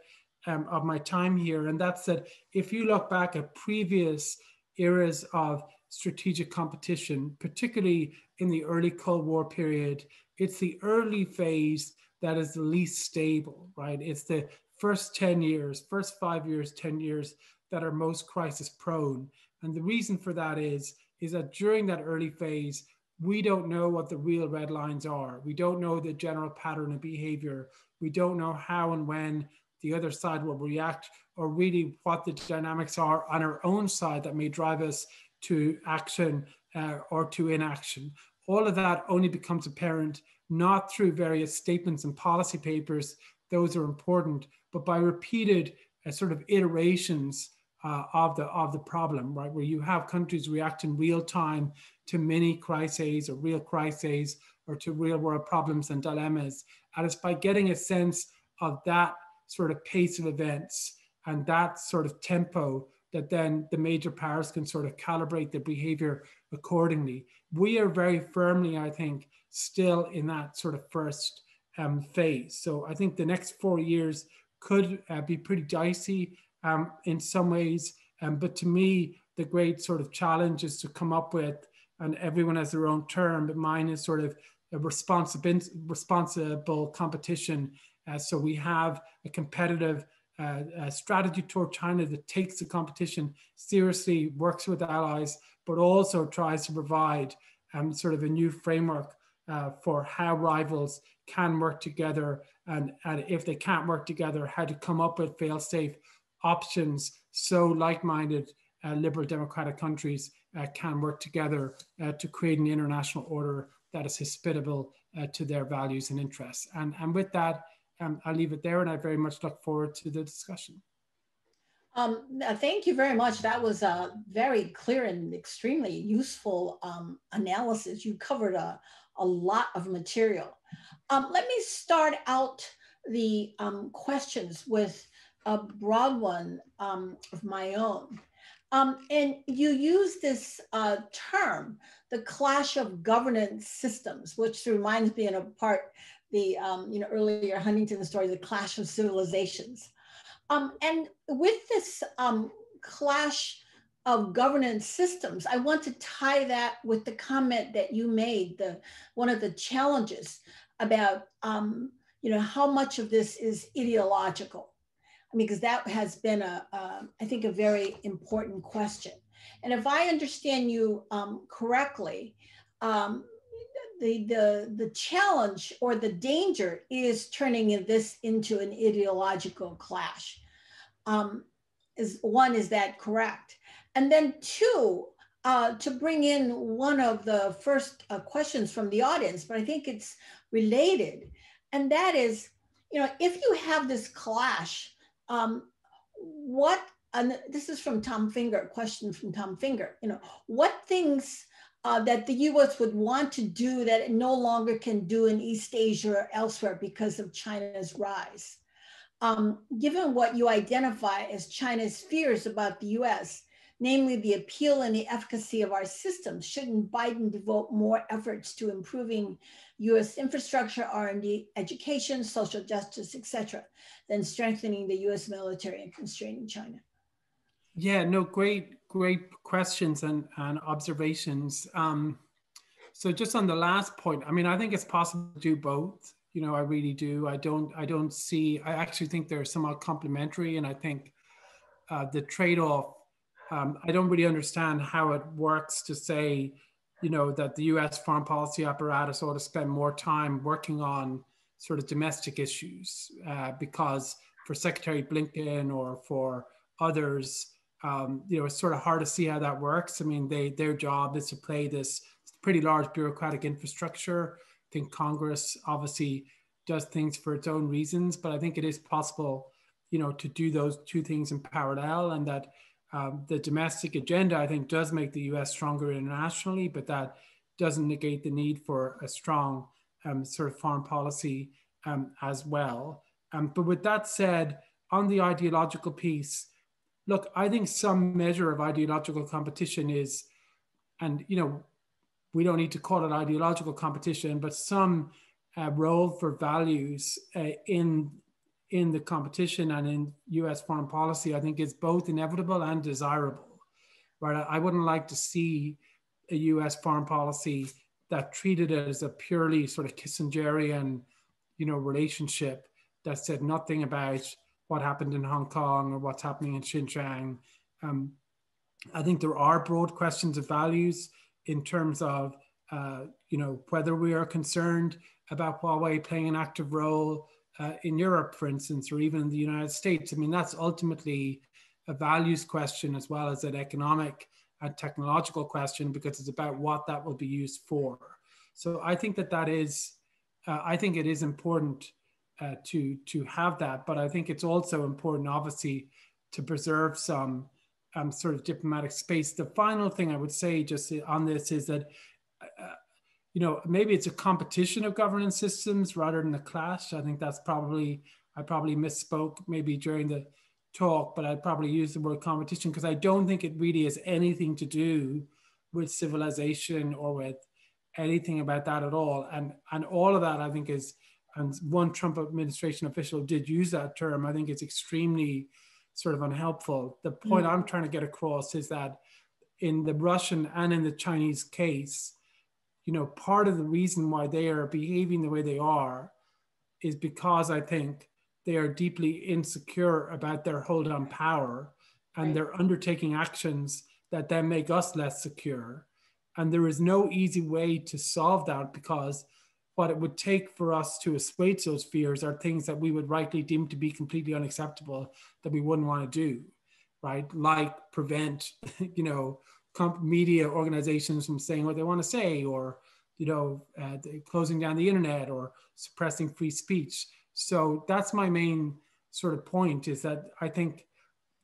um, of my time here, and that's that if you look back at previous eras of strategic competition, particularly in the early Cold War period, it's the early phase that is the least stable, right? It's the first 10 years, first five years, 10 years that are most crisis prone. And the reason for that is, is that during that early phase, we don't know what the real red lines are. We don't know the general pattern of behavior. We don't know how and when the other side will react, or really what the dynamics are on our own side that may drive us to action uh, or to inaction. All of that only becomes apparent not through various statements and policy papers, those are important, but by repeated uh, sort of iterations uh, of the of the problem, right? Where you have countries react in real time to many crises or real crises or to real world problems and dilemmas, and it's by getting a sense of that sort of pace of events and that sort of tempo that then the major powers can sort of calibrate their behavior accordingly. We are very firmly, I think, still in that sort of first um, phase. So I think the next four years could uh, be pretty dicey um, in some ways. Um, but to me, the great sort of challenge is to come up with, and everyone has their own term, but mine is sort of a responsible, responsible competition. Uh, so we have a competitive uh, a strategy toward China that takes the competition seriously, works with allies, but also tries to provide um, sort of a new framework uh, for how rivals can work together and, and if they can't work together, how to come up with fail-safe options so like-minded uh, liberal democratic countries uh, can work together uh, to create an international order that is hospitable uh, to their values and interests. And, and with that, um, I'll leave it there and I very much look forward to the discussion. Um, thank you very much. That was a very clear and extremely useful um, analysis. You covered a, a lot of material. Um, let me start out the um, questions with a broad one um, of my own. Um, and you use this uh, term, the clash of governance systems, which reminds me in a part the um, you know earlier Huntington story, the clash of civilizations. Um, and with this um, clash of governance systems, I want to tie that with the comment that you made. The one of the challenges about um, you know how much of this is ideological. I mean, because that has been a, a I think a very important question. And if I understand you um, correctly, um, the, the, the challenge or the danger is turning this into an ideological clash. Um, is one, is that correct? And then two, uh, to bring in one of the first uh, questions from the audience, but I think it's related. And that is, you know, if you have this clash, um, what, and this is from Tom Fingar, question from Tom Fingar, you know, what things uh, that the US would want to do that it no longer can do in East Asia or elsewhere because of China's rise. Um, given what you identify as China's fears about the US, namely the appeal and the efficacy of our systems, shouldn't Biden devote more efforts to improving US infrastructure, R&D, education, social justice, etc., than strengthening the US military and constraining China? Yeah, no, great, great questions and, and observations. Um, so just on the last point, I mean, I think it's possible to do both. You know, I really do. I don't, I don't see, I actually think they're somewhat complementary. And I think uh, the trade-off, um, I don't really understand how it works to say, you know, that the US foreign policy apparatus ought to spend more time working on sort of domestic issues uh, because for Secretary Blinken or for others, um, you know, it's sort of hard to see how that works. I mean, they their job is to play this pretty large bureaucratic infrastructure. I think Congress obviously does things for its own reasons, but I think it is possible, you know, to do those two things in parallel, and that um, the domestic agenda I think does make the U.S. stronger internationally, but that doesn't negate the need for a strong um, sort of foreign policy um, as well. Um, but with that said, on the ideological piece look, I think some measure of ideological competition is, and you know, we don't need to call it ideological competition, but some uh, role for values uh, in in the competition and in U.S. foreign policy, I think is both inevitable and desirable. Right, I wouldn't like to see a U.S. foreign policy that treated it as a purely sort of Kissingerian, you know, relationship that said nothing about what happened in Hong Kong or what's happening in Xinjiang. Um, I think there are broad questions of values in terms of uh, you know, whether we are concerned about Huawei playing an active role uh, in Europe, for instance, or even in the United States. I mean, that's ultimately a values question as well as an economic and technological question because it's about what that will be used for. So I think that that is, uh, I think it is important uh, to to have that, but I think it's also important, obviously, to preserve some um, sort of diplomatic space. The final thing I would say just on this is that uh, you know, maybe it's a competition of governance systems rather than a clash. I think that's probably, I probably misspoke maybe during the talk, but I'd probably use the word competition because I don't think it really has anything to do with civilization or with anything about that at all. And, and all of that, I think, is, and one Trump administration official did use that term, I think it's extremely sort of unhelpful. The point mm. I'm trying to get across is that in the Russian and in the Chinese case, you know, part of the reason why they are behaving the way they are is because I think they are deeply insecure about their hold on power and right. they're undertaking actions that then make us less secure. And there is no easy way to solve that because what it would take for us to assuage those fears are things that we would rightly deem to be completely unacceptable that we wouldn't want to do, right? Like prevent, you know, media organizations from saying what they want to say or you know uh, closing down the internet or suppressing free speech. So that's my main sort of point is that i think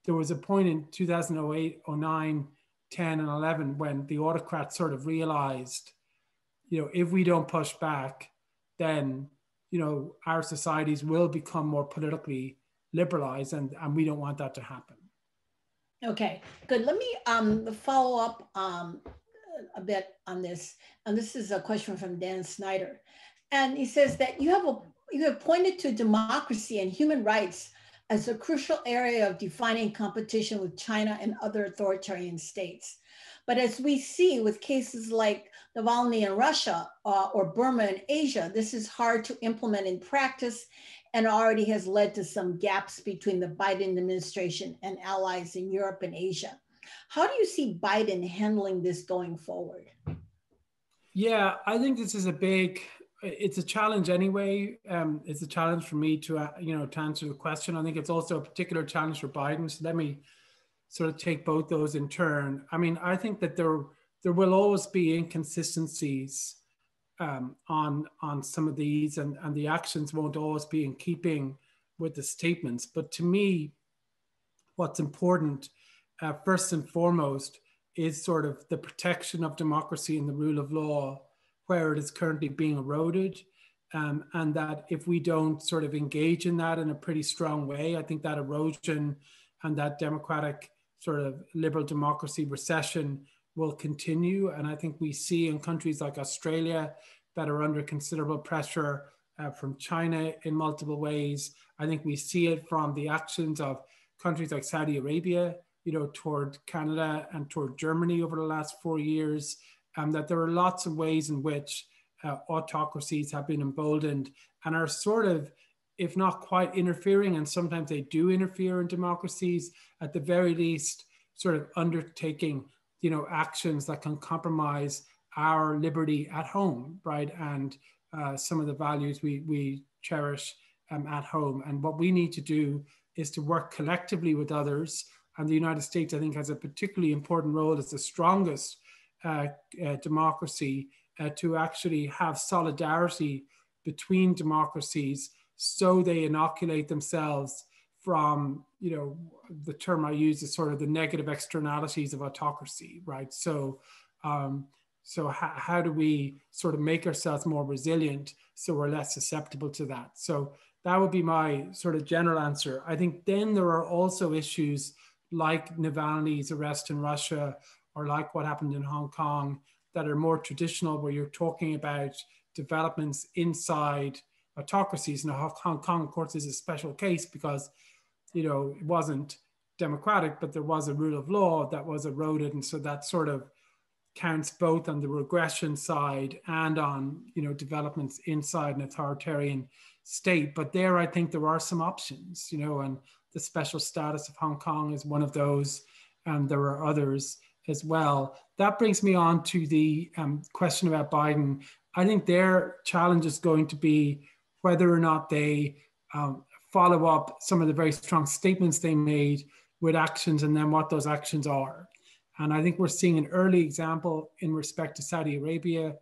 there was a point in 2008 09 10 and 11 when the autocrats sort of realized you know if we don't push back then you know our societies will become more politically liberalized and, and we don't want that to happen Okay, good. Let me um, follow up um, a bit on this. And this is a question from Dan Sneider. And he says that you have a you have pointed to democracy and human rights as a crucial area of defining competition with China and other authoritarian states. But as we see with cases like Navalny in Russia uh, or Burma in Asia, this is hard to implement in practice and already has led to some gaps between the Biden administration and allies in Europe and Asia. How do you see Biden handling this going forward? Yeah, I think this is a big it's a challenge anyway. Um, it's a challenge for me to, uh, you know, to answer the question. I think it's also a particular challenge for Biden. So let me sort of take both those in turn. I mean, I think that there there will always be inconsistencies um, on on some of these, and and the actions won't always be in keeping with the statements. But to me, what's important uh, first and foremost is sort of the protection of democracy and the rule of law where it is currently being eroded. Um, and that if we don't sort of engage in that in a pretty strong way, I think that erosion and that democratic sort of liberal democracy recession will continue. And I think we see in countries like Australia that are under considerable pressure uh, from China in multiple ways. I think we see it from the actions of countries like Saudi Arabia, you know, toward Canada and toward Germany over the last four years. Um, that there are lots of ways in which uh, autocracies have been emboldened and are sort of, if not quite interfering, and sometimes they do interfere in democracies, at the very least, sort of undertaking you know actions that can compromise our liberty at home right? And uh, some of the values we we cherish um, at home. And what we need to do is to work collectively with others. And the united states i think has a particularly important role as the strongest uh, uh, democracy uh, to actually have solidarity between democracies so they inoculate themselves from you know the term I use is sort of the negative externalities of autocracy, right? So um, so how, how do we sort of make ourselves more resilient so we're less susceptible to that? So that would be my sort of general answer. I think then there are also issues like Navalny's arrest in Russia or like what happened in Hong Kong that are more traditional, where you're talking about developments inside autocracies. Now, Hong Kong, of course, is a special case because you know, it wasn't democratic, but there was a rule of law that was eroded. And so that sort of counts both on the regression side and on, you know, developments inside an authoritarian state. But there, I think there are some options, you know, and the special status of Hong Kong is one of those. And there are others as well. That brings me on to the um, question about Biden. I think their challenge is going to be whether or not they um, follow up some of the very strong statements they made with actions and then what those actions are. And I think we're seeing an early example in respect to Saudi Arabia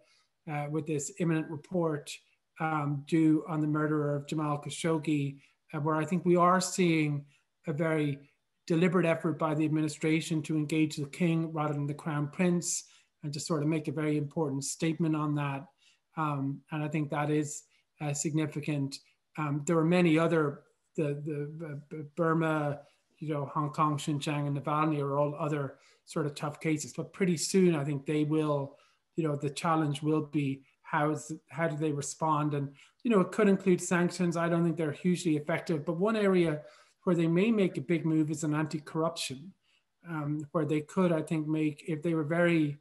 uh, with this imminent report um, due on the murder of Jamal Khashoggi, uh, where I think we are seeing a very deliberate effort by the administration to engage the king rather than the crown prince and to sort of make a very important statement on that. Um, and I think that is uh, significant. Um, there are many other, the, the, the Burma, you know, Hong Kong, Xinjiang, and Navalny are all other sort of tough cases. But pretty soon, I think they will, you know, the challenge will be how is how do they respond? And you know, it could include sanctions. I don't think they're hugely effective. But one area where they may make a big move is an anti-corruption, um, where they could, I think, make if they were very,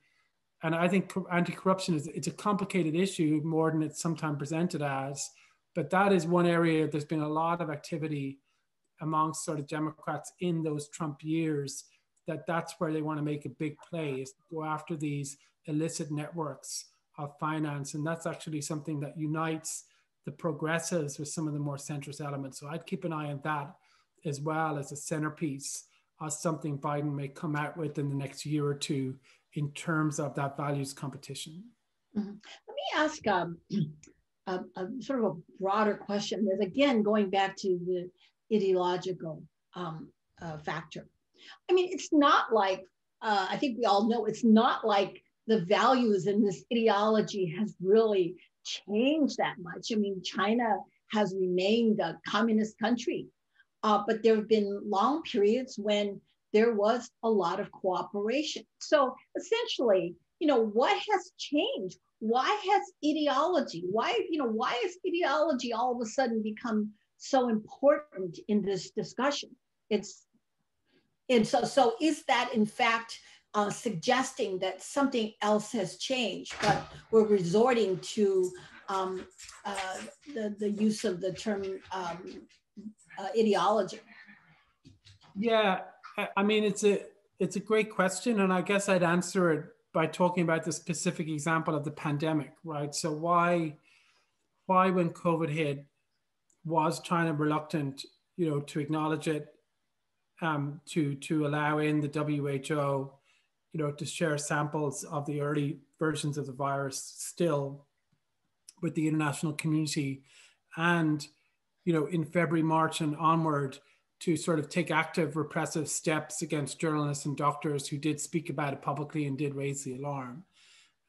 and I think anti-corruption is it's a complicated issue more than it's sometimes presented as, but that is one area there's been a lot of activity amongst sort of Democrats in those Trump years that that's where they want to make a big play is go after these illicit networks of finance, and that's actually something that unites the progressives with some of the more centrist elements. So I'd keep an eye on that as well as a centerpiece as something Biden may come out with in the next year or two in terms of that values competition. Mm-hmm. Let me ask um, a, a, sort of a broader question. is again going back to the ideological um, uh, factor. I mean, it's not like uh, I think we all know it's not like the values in this ideology has really changed that much. I mean, China has remained a communist country uh, but there have been long periods when there was a lot of cooperation. So essentially, you know, what has changed? Why has ideology, why, you know, why has ideology all of a sudden become so important in this discussion? It's, and so, so is that in fact uh, suggesting that something else has changed, but we're resorting to um, uh, the, the use of the term um, uh, ideology? Yeah, I mean it's a it's a great question, and I guess I'd answer it by talking about the specific example of the pandemic, right? So why why when COVID hit was China reluctant, you know, to acknowledge it, um, to to allow in the WHO, you know, to share samples of the early versions of the virus still with the international community, and you know, in February, March, and onward to sort of take active repressive steps against journalists and doctors who did speak about it publicly and did raise the alarm.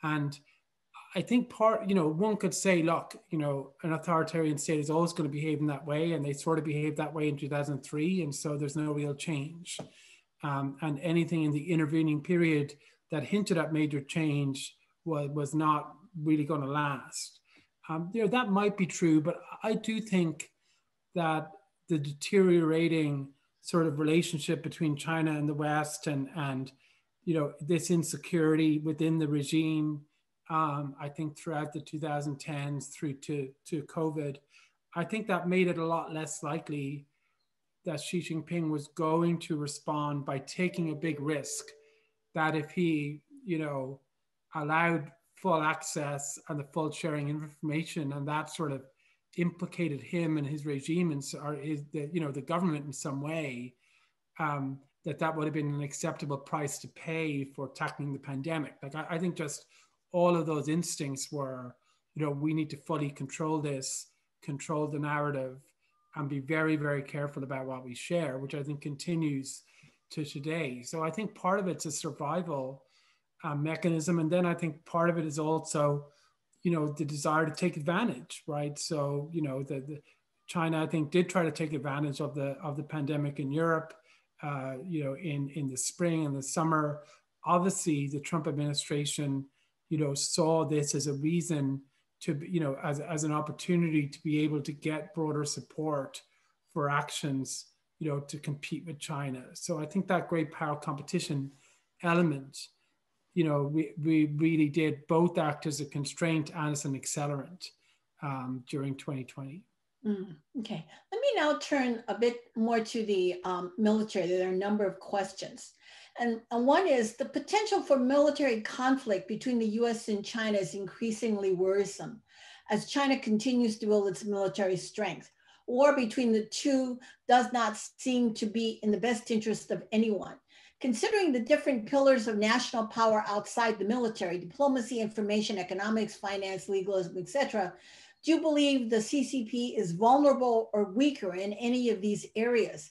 And I think part, you know, one could say, look, you know, an authoritarian state is always going to behave in that way, and they sort of behaved that way in 2003, and so there's no real change. Um, and anything in the intervening period that hinted at major change was, was not really going to last. Um, you know, that might be true, but I do think that the deteriorating sort of relationship between China and the West and, and you know, this insecurity within the regime, um, I think throughout the 2010s through to, to COVID, I think that made it a lot less likely that Xi Jinping was going to respond by taking a big risk that if he, you know, allowed full access and the full sharing information and that sort of implicated him and his regime and or his, the, you know the government in some way um, that that would have been an acceptable price to pay for tackling the pandemic. Like I, I, think just all of those instincts were you know we need to fully control this control the narrative and be very very careful about what we share which i think continues to today. So i think part of it's a survival uh, mechanism and then i think part of it is also you know the desire to take advantage right? So you know the, the china i think did try to take advantage of the of the pandemic in europe uh, you know in in the spring and the summer. Obviously the trump administration you know saw this as a reason to you know as, as an opportunity to be able to get broader support for actions you know to compete with china. So i think that great power competition element you know, we, we really did both act as a constraint and as an accelerant um, during 2020. Mm, okay, let me now turn a bit more to the um, military. There are a number of questions. And, and one is the potential for military conflict between the US and China is increasingly worrisome as China continues to build its military strength. War between the two does not seem to be in the best interest of anyone. Considering the different pillars of national power outside the military, diplomacy, information, economics, finance, legalism, etc., do you believe the CCP is vulnerable or weaker in any of these areas?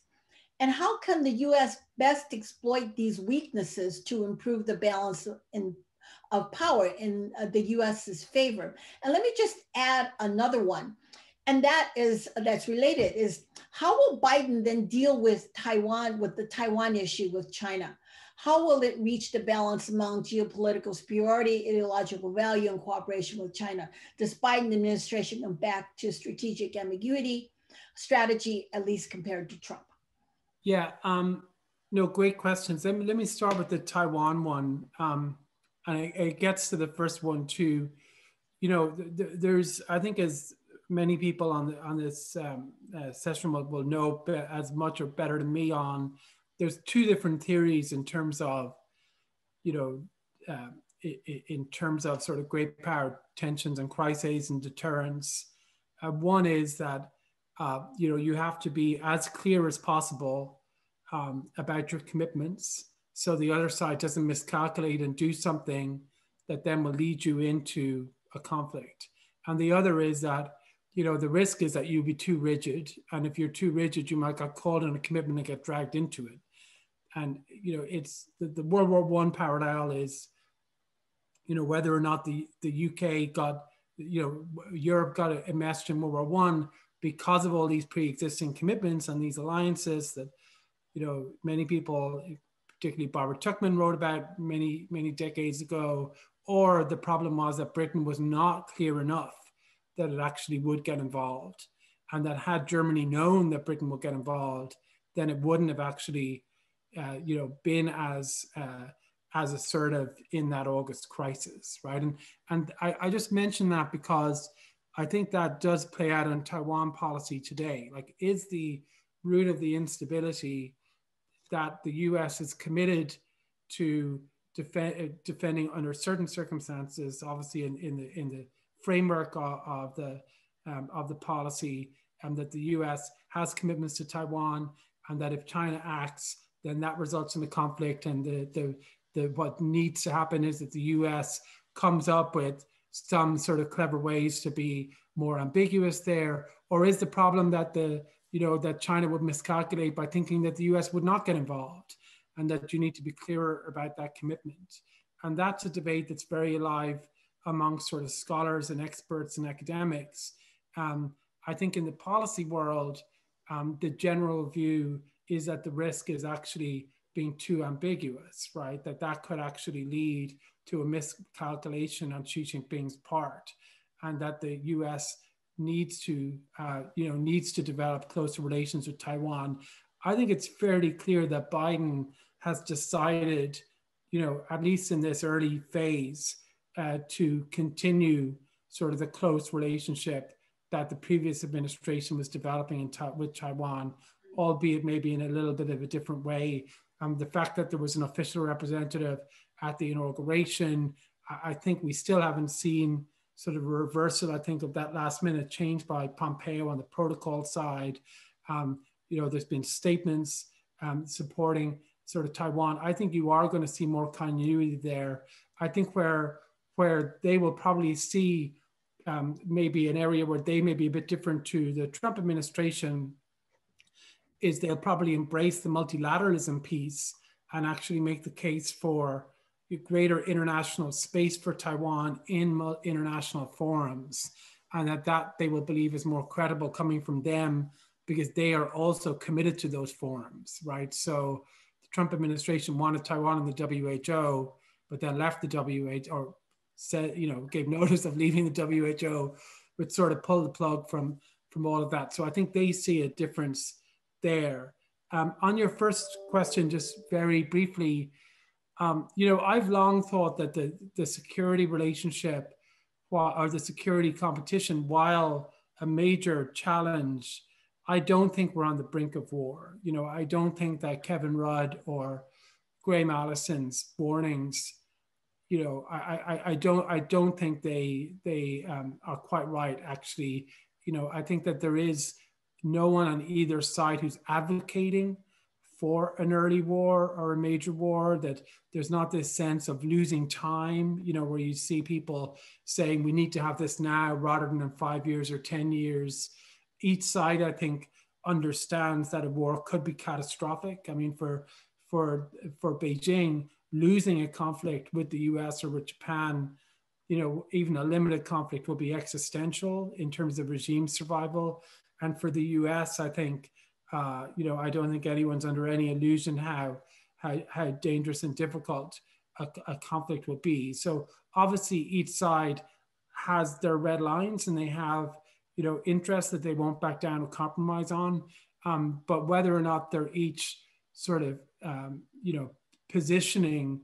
And how can the US best exploit these weaknesses to improve the balance in, of power in uh, the US's favor? And let me just add another one and that is that's related is how will biden then deal with taiwan with the taiwan issue with china? How will it reach the balance among geopolitical superiority ideological value and cooperation with china? Does biden administration come back to strategic ambiguity strategy at least compared to trump? Yeah um no great questions. Let me, let me start with the taiwan one. Um and it, it gets to the first one too. You know th- th- there's i think as many people on the, on this um, uh, session will, will know as much or better than me on. There's two different theories in terms of, you know, uh, in terms of sort of great power tensions and crises and deterrence. Uh, one is that uh, you know you have to be as clear as possible um, about your commitments, so the other side doesn't miscalculate and do something that then will lead you into a conflict. And the other is that you know, the risk is that you'll be too rigid. And if you're too rigid, you might get caught in a commitment and get dragged into it. And, you know, it's the, the World War One parallel is, you know, whether or not the, the UK got, you know, Europe got enmeshed in World War One because of all these pre-existing commitments and these alliances that, you know, many people, particularly Barbara Tuchman wrote about many, many decades ago, or the problem was that Britain was not clear enough that it actually would get involved. And that had Germany known that Britain would get involved, then it wouldn't have actually, uh, you know, been as uh, as assertive in that August crisis, right? And and I, I just mention that because I think that does play out in Taiwan policy today. Like, is the root of the instability that the U.S. is committed to defend, defending under certain circumstances, obviously in, in the in the framework of, of the um, of the policy, and that the U.S. has commitments to Taiwan, and that if China acts, then that results in a conflict. And the the, the what needs to happen is that the U.S. comes up with some sort of clever ways to be more ambiguous there, or is the problem that the you know that China would miscalculate by thinking that the U.S. would not get involved, and that you need to be clearer about that commitment. And that's a debate that's very alive among sort of scholars and experts and academics. Um, I think in the policy world, um, the general view is that the risk is actually being too ambiguous, right? That that could actually lead to a miscalculation on Xi Jinping's part, and that the U.S. needs to, uh, you know, needs to develop closer relations with Taiwan. I think it's fairly clear that Biden has decided, you know, at least in this early phase, uh, to continue sort of the close relationship that the previous administration was developing in ta- with Taiwan, albeit maybe in a little bit of a different way. Um, the fact that there was an official representative at the inauguration, I, I think we still haven't seen sort of a reversal, I think, of that last minute change by Pompeo on the protocol side. Um, you know, there's been statements um, supporting sort of Taiwan. I think you are going to see more continuity there. I think where where they will probably see um, maybe an area where they may be a bit different to the Trump administration is they'll probably embrace the multilateralism piece and actually make the case for greater international space for Taiwan in international forums, and that that they will believe is more credible coming from them because they are also committed to those forums, right? So the Trump administration wanted Taiwan in the WHO, but then left the WHO or said, you know, gave notice of leaving the WHO, which sort of pulled the plug from from all of that. So I think they see a difference there. Um, on your first question, just very briefly, um, you know, I've long thought that the the security relationship or the security competition, while a major challenge, I don't think we're on the brink of war. You know, I don't think that Kevin Rudd or Graham Allison's warnings, you know, I, I, I don't I don't think they they um, are quite right. Actually, you know, I think that there is no one on either side who's advocating for an early war or a major war, that there's not this sense of losing time, you know, where you see people saying we need to have this now rather than in five years or 10 years. Each side, I think, understands that a war could be catastrophic. I mean, for for for Beijing, losing a conflict with the US or with Japan, you know, even a limited conflict will be existential in terms of regime survival. And for the US, I think uh, you know, I don't think anyone's under any illusion how how, how dangerous and difficult a, a conflict will be. So obviously, each side has their red lines, and they have you know interests that they won't back down or compromise on. Um, but whether or not they're each sort of um, you know positioning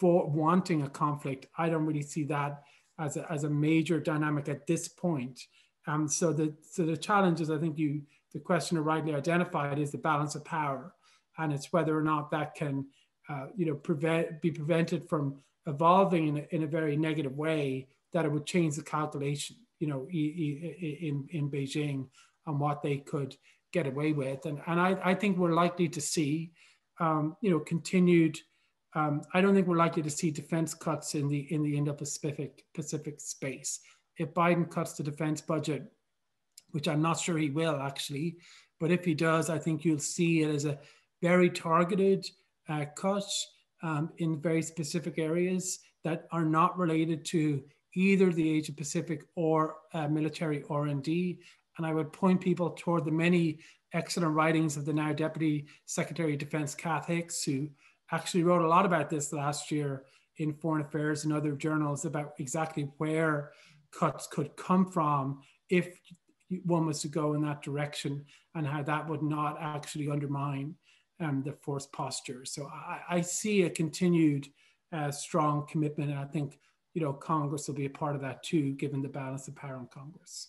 for wanting a conflict, I don't really see that as a, as a major dynamic at this point. Um, so the so the challenge is, I think you the questioner rightly identified is the balance of power, and it's whether or not that can, uh, you know, prevent be prevented from evolving in a, in a very negative way that it would change the calculation, you know, in in Beijing on what they could get away with, and and I, I think we're likely to see, um, you know, continued. Um, I don't think we're likely to see defense cuts in the in the Indo-Pacific Pacific space. If Biden cuts the defense budget which I'm not sure he will actually. But if he does, I think you'll see it as a very targeted uh, cut um, in very specific areas that are not related to either the Asia Pacific or uh, military R&D. And I would point people toward the many excellent writings of the now Deputy Secretary of Defense, Kath Hicks, who actually wrote a lot about this last year in Foreign Affairs and other journals about exactly where cuts could come from if one was to go in that direction and how that would not actually undermine um, the force posture. So I, I see a continued uh, strong commitment. And I think, you know, Congress will be a part of that too, given the balance of power in Congress.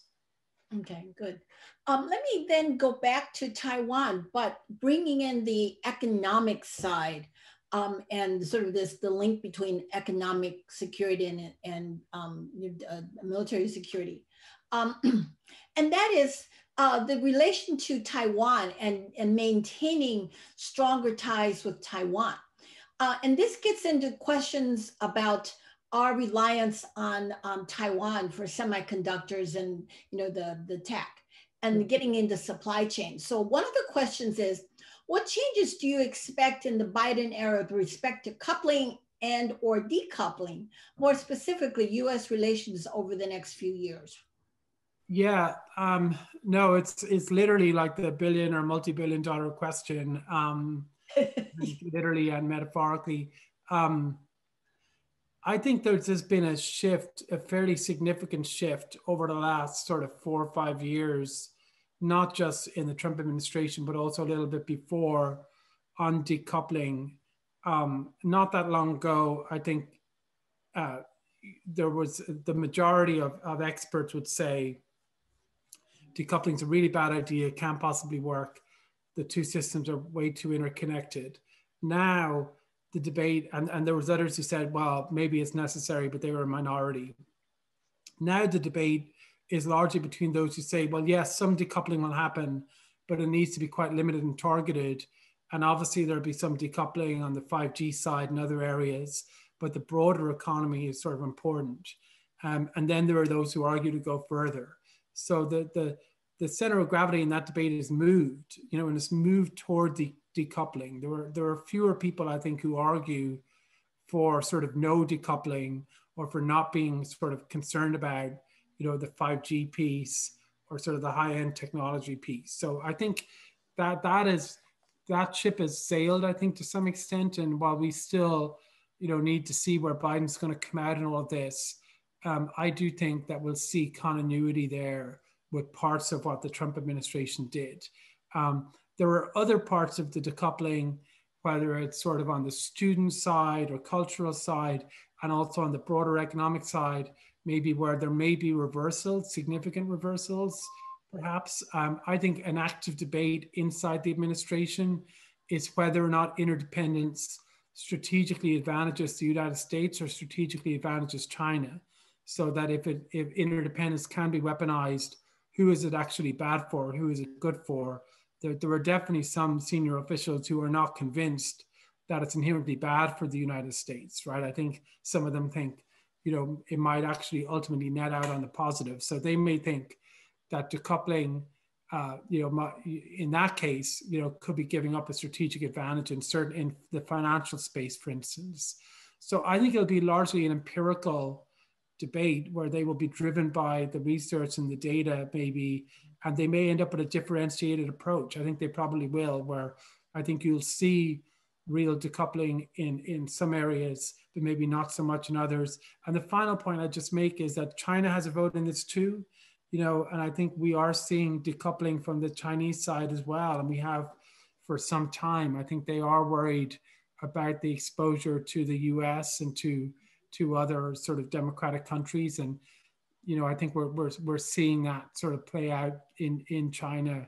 Okay, good. Um, let me then go back to Taiwan, but bringing in the economic side um, and sort of this the link between economic security and, and um, uh, military security. Um, and that is uh, the relation to Taiwan and, and maintaining stronger ties with Taiwan. Uh, and this gets into questions about our reliance on um, Taiwan for semiconductors and you know the, the tech and mm-hmm. getting into supply chain. So one of the questions is, what changes do you expect in the Biden era with respect to coupling and or decoupling, more specifically US relations over the next few years? Yeah, um, no, it's it's literally like the billion or multi-billion dollar question, um, literally and metaphorically. Um, I think there's just been a shift, a fairly significant shift over the last sort of four or five years, not just in the Trump administration, but also a little bit before on decoupling. Um, not that long ago, I think uh, there was the majority of, of experts would say decoupling is a really bad idea, can't possibly work. The two systems are way too interconnected. Now, the debate, and, and there was others who said, well, maybe it's necessary, but they were a minority. Now the debate is largely between those who say, well, yes, some decoupling will happen, but it needs to be quite limited and targeted. And obviously there'll be some decoupling on the 5G side and other areas, but the broader economy is sort of important. Um, and then there are those who argue to go further. So the, the, the center of gravity in that debate is moved, you know, and it's moved toward the decoupling. There are, there are fewer people, I think, who argue for sort of no decoupling or for not being sort of concerned about, you know, the 5G piece or sort of the high-end technology piece. So I think that that is that ship has sailed, I think, to some extent. And while we still, you know, need to see where Biden's going to come out in all of this, um, I do think that we'll see continuity there with parts of what the Trump administration did. Um, there are other parts of the decoupling, whether it's sort of on the student side or cultural side, and also on the broader economic side, maybe where there may be reversals, significant reversals, perhaps. Um, I think an active debate inside the administration is whether or not interdependence strategically advantages the United States or strategically advantages China, so that if it if interdependence can be weaponized, who is it actually bad for? Who is it good for? There, there are definitely some senior officials who are not convinced that it's inherently bad for the United States, right? I think some of them think, you know, it might actually ultimately net out on the positive. So they may think that decoupling uh, you know, in that case, you know, could be giving up a strategic advantage in certain in the financial space, for instance. So I think it'll be largely an empirical debate where they will be driven by the research and the data, maybe, and they may end up with a differentiated approach. I think they probably will, where I think you'll see real decoupling in in some areas, but maybe not so much in others. And the final point I just make is that China has a vote in this too you know, and I think we are seeing decoupling from the Chinese side as well. And we have for some time. I think they are worried about the exposure to the US and to to other sort of democratic countries. And, you know, I think we're, we're, we're seeing that sort of play out in, in China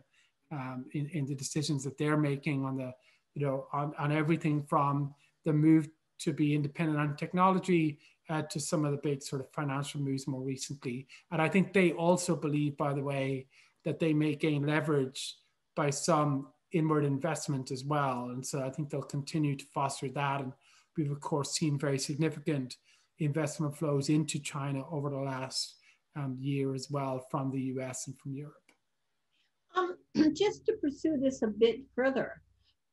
um, in, in the decisions that they're making on the, you know, on, on everything from the move to be independent on technology uh, to some of the big sort of financial moves more recently. And I think they also believe, by the way, that they may gain leverage by some inward investment as well. And so I think they'll continue to foster that. And we've, of course, seen very significant investment flows into China over the last um, year as well from the US and from Europe. Um, just to pursue this a bit further,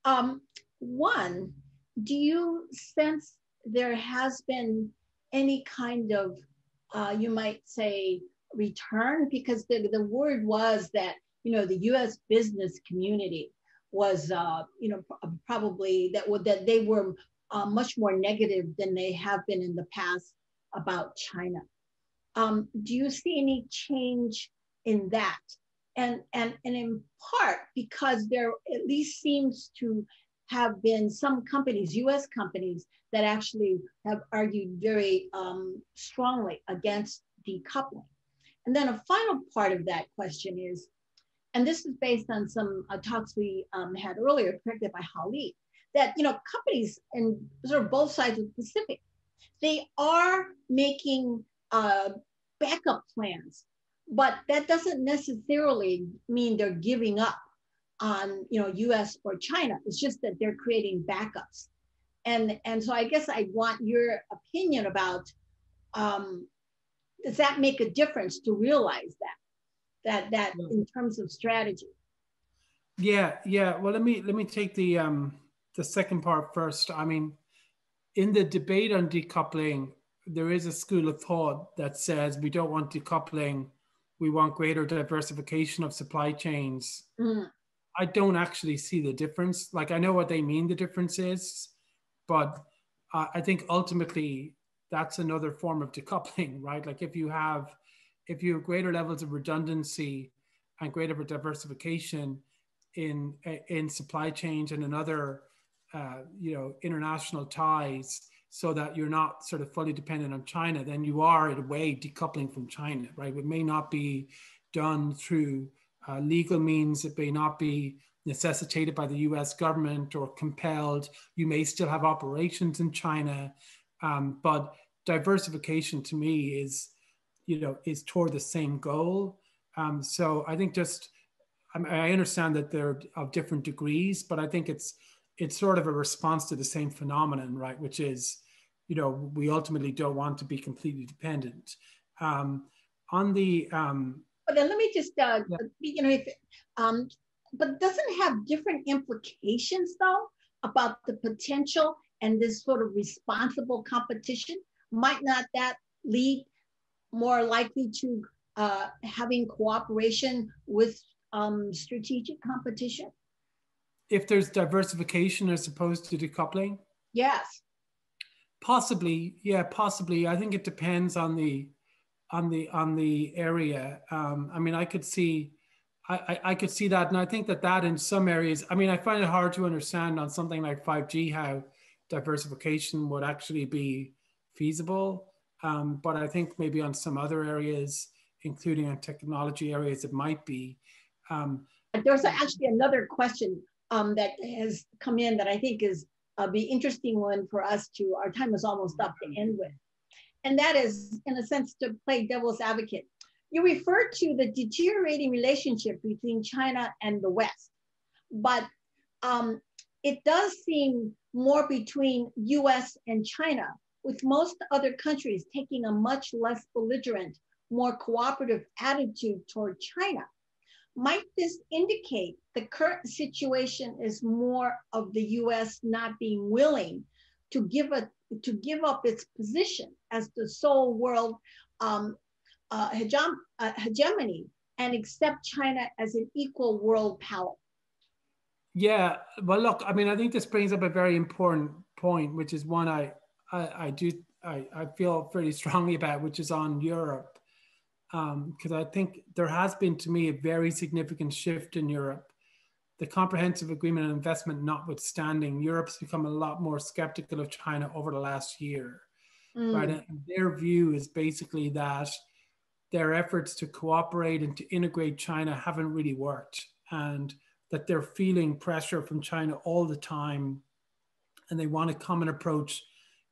um, one, do you sense there has been any kind of, uh, you might say, return? Because the, the word was that, you know, the US business community was, uh, you know, probably that, that they were uh, much more negative than they have been in the past about China. Um, do you see any change in that? And, and, and in part because there at least seems to have been some companies, US companies, that actually have argued very um, strongly against decoupling. And then a final part of that question is, and this is based on some uh, talks we um, had earlier, corrected by Holly, that you know companies and sort of both sides of the Pacific, they are making uh, backup plans, but that doesn't necessarily mean they're giving up on you know US or China. It's just that they're creating backups. And, and so I guess I want your opinion about um, does that make a difference to realize that that that in terms of strategy? Yeah, yeah. Well, let me let me take the um, the second part first. I mean, in the debate on decoupling, there is a school of thought that says we don't want decoupling, we want greater diversification of supply chains. Mm. I don't actually see the difference. Like I know what they mean the difference is, but uh, I think ultimately that's another form of decoupling, right? Like if you have if you have greater levels of redundancy and greater diversification in in supply chains and in other uh, you know international ties so that you're not sort of fully dependent on China, then you are in a way decoupling from China, right? It may not be done through uh, legal means. It may not be necessitated by the US government or compelled. You may still have operations in China, um, but diversification to me is, you know, is toward the same goal. Um, so I think just, I, mean, I understand that they're of different degrees, but I think it's, it's sort of a response to the same phenomenon, right? Which is, you know, we ultimately don't want to be completely dependent. Um, on the um, but then let me just, uh, yeah. you know, if, um, but doesn't have different implications though about the potential and this sort of responsible competition? Might not that lead more likely to uh, having cooperation with um, strategic competition? If there's diversification as opposed to decoupling? Yes. Possibly, yeah, possibly. I think it depends on the on the on the area. Um, I mean, I could see I, I could see that. And I think that that in some areas, I mean, I find it hard to understand on something like 5G how diversification would actually be feasible. Um, but I think maybe on some other areas, including on technology areas, it might be. Um, There's actually another question um, that has come in that I think is uh, be interesting one for us to, our time is almost up to end with. And that is, in a sense, to play devil's advocate. You refer to the deteriorating relationship between China and the West, but um, it does seem more between US and China, with most other countries taking a much less belligerent, more cooperative attitude toward China. Might this indicate the current situation is more of the US not being willing to give, a, to give up its position as the sole world um, uh, hegem uh, hegemony and accept China as an equal world power? Yeah, well, look, I mean, I think this brings up a very important point, which is one I, I, I do, I, I feel pretty strongly about, which is on Europe, because um, I think there has been, to me, a very significant shift in Europe. The comprehensive agreement on investment notwithstanding, Europe's become a lot more skeptical of China over the last year, mm. right? And their view is basically that their efforts to cooperate and to integrate China haven't really worked, and that they're feeling pressure from China all the time and they want a common approach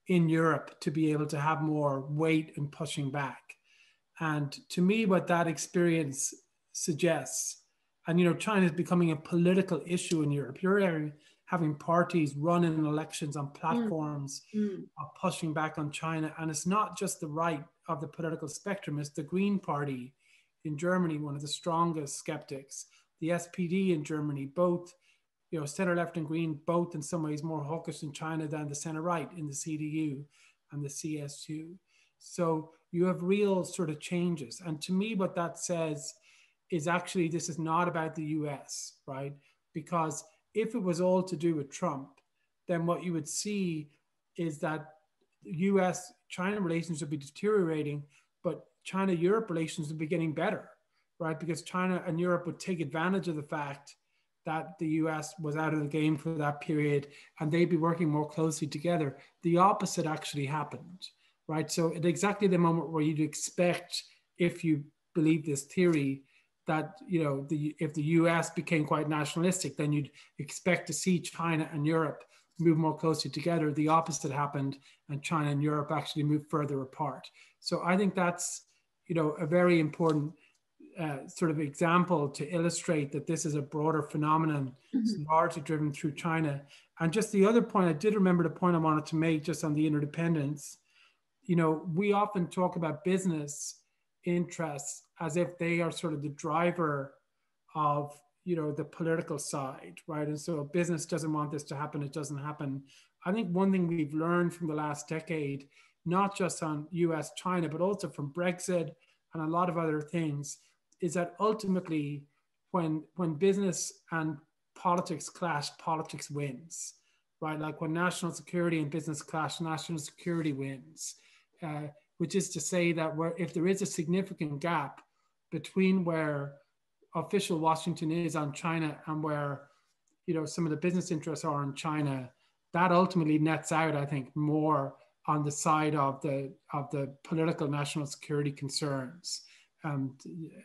in Europe to be able to have more weight in pushing back. And to me, what that experience suggests, and you know, China is becoming a political issue in Europe. You're having parties running elections on platforms mm. Mm. pushing back on China. And it's not just the right of the political spectrum, it's the Green Party in Germany, one of the strongest skeptics the SPD in Germany, both, you know, center left and green, both in some ways more hawkish in China than the center right in the CDU and the CSU. So you have real sort of changes. And to me, what that says is actually this is not about the US, right? Because if it was all to do with Trump, then what you would see is that US China relations would be deteriorating, but China Europe relations would be getting better right? Because China and Europe would take advantage of the fact that the US was out of the game for that period and they'd be working more closely together. The opposite actually happened, right? So at exactly the moment where you'd expect, if you believe this theory, that you know the if the US became quite nationalistic, then you'd expect to see China and Europe move more closely together. The opposite happened, and China and Europe actually moved further apart. So I think that's you know a very important uh, sort of example to illustrate that this is a broader phenomenon, mm-hmm. largely driven through China. And just the other point, I did remember the point I wanted to make just on the interdependence. You know, we often talk about business interests as if they are sort of the driver of you know the political side right? And so business doesn't want this to happen it doesn't happen. I think one thing we've learned from the last decade not just on us china but also from brexit and a lot of other things is that ultimately when when business and politics clash, politics wins, right? Like when national security and business clash, national security wins, uh, which is to say that where if there is a significant gap between where official Washington is on China and where you know some of the business interests are in China, that ultimately nets out, I think, more on the side of the of the political national security concerns. And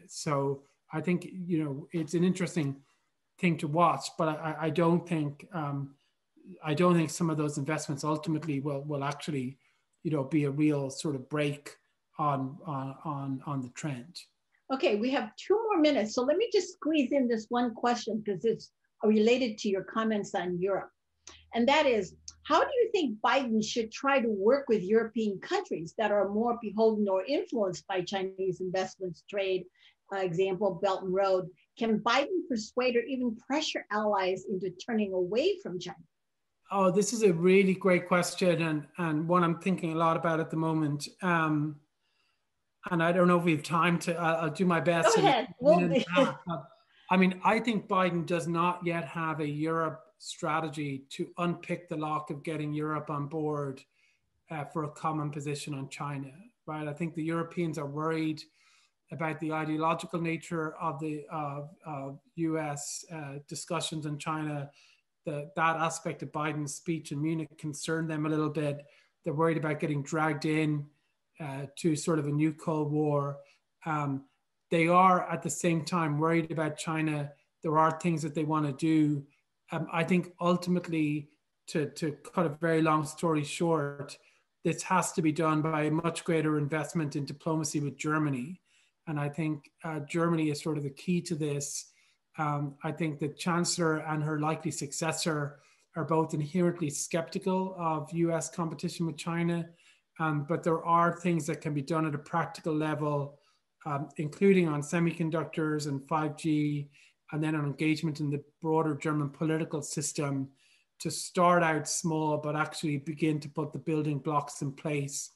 so I think, you know, it's an interesting thing to watch, but I, I don't think, um, I don't think some of those investments ultimately will, will actually, you know, be a real sort of break on, on, on, on the trend. Okay, we have two more minutes. So let me just squeeze in this one question because it's related to your comments on Europe. And that is, how do you think Biden should try to work with European countries that are more beholden or influenced by Chinese investments, trade, uh, example, Belt and Road? Can Biden persuade or even pressure allies into turning away from China? Oh, this is a really great question and, and one I'm thinking a lot about at the moment. Um, and I don't know if we have time to, uh, I'll do my best. Go ahead. We'll I mean, I think Biden does not yet have a Europe strategy to unpick the lock of getting Europe on board uh, for a common position on China, right? I think the Europeans are worried about the ideological nature of the uh, US uh, discussions in China. The, that aspect of Biden's speech in Munich concerned them a little bit. They're worried about getting dragged in uh, to sort of a new Cold War. Um, they are at the same time worried about China. There are things that they want to do um, I think ultimately to, to cut a very long story short, this has to be done by a much greater investment in diplomacy with Germany. And I think uh, Germany is sort of the key to this. Um, I think the Chancellor and her likely successor are both inherently skeptical of US competition with China, um, but there are things that can be done at a practical level, um, including on semiconductors and 5G, and then on engagement in the broader German political system to start out small, but actually begin to put the building blocks in place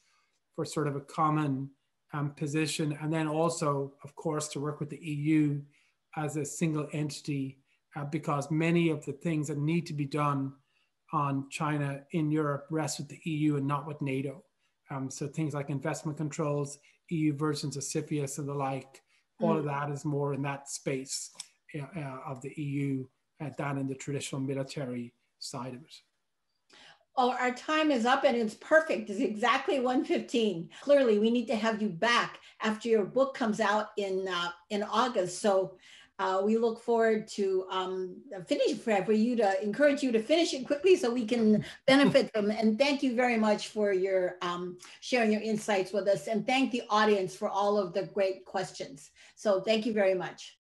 for sort of a common um, position. And then also, of course, to work with the EU as a single entity, uh, because many of the things that need to be done on China in Europe rest with the EU and not with NATO. Um, so things like investment controls, EU versions of CFIUS and the like, all mm. of that is more in that space uh, of the EU uh, than in the traditional military side of it. Oh, our time is up and it's perfect. It's exactly 1:15. Clearly, we need to have you back after your book comes out in uh, in August. So uh, we look forward to um, finish for you to encourage you to finish it quickly so we can benefit from. And thank you very much for your um, sharing your insights with us. And thank the audience for all of the great questions. So thank you very much.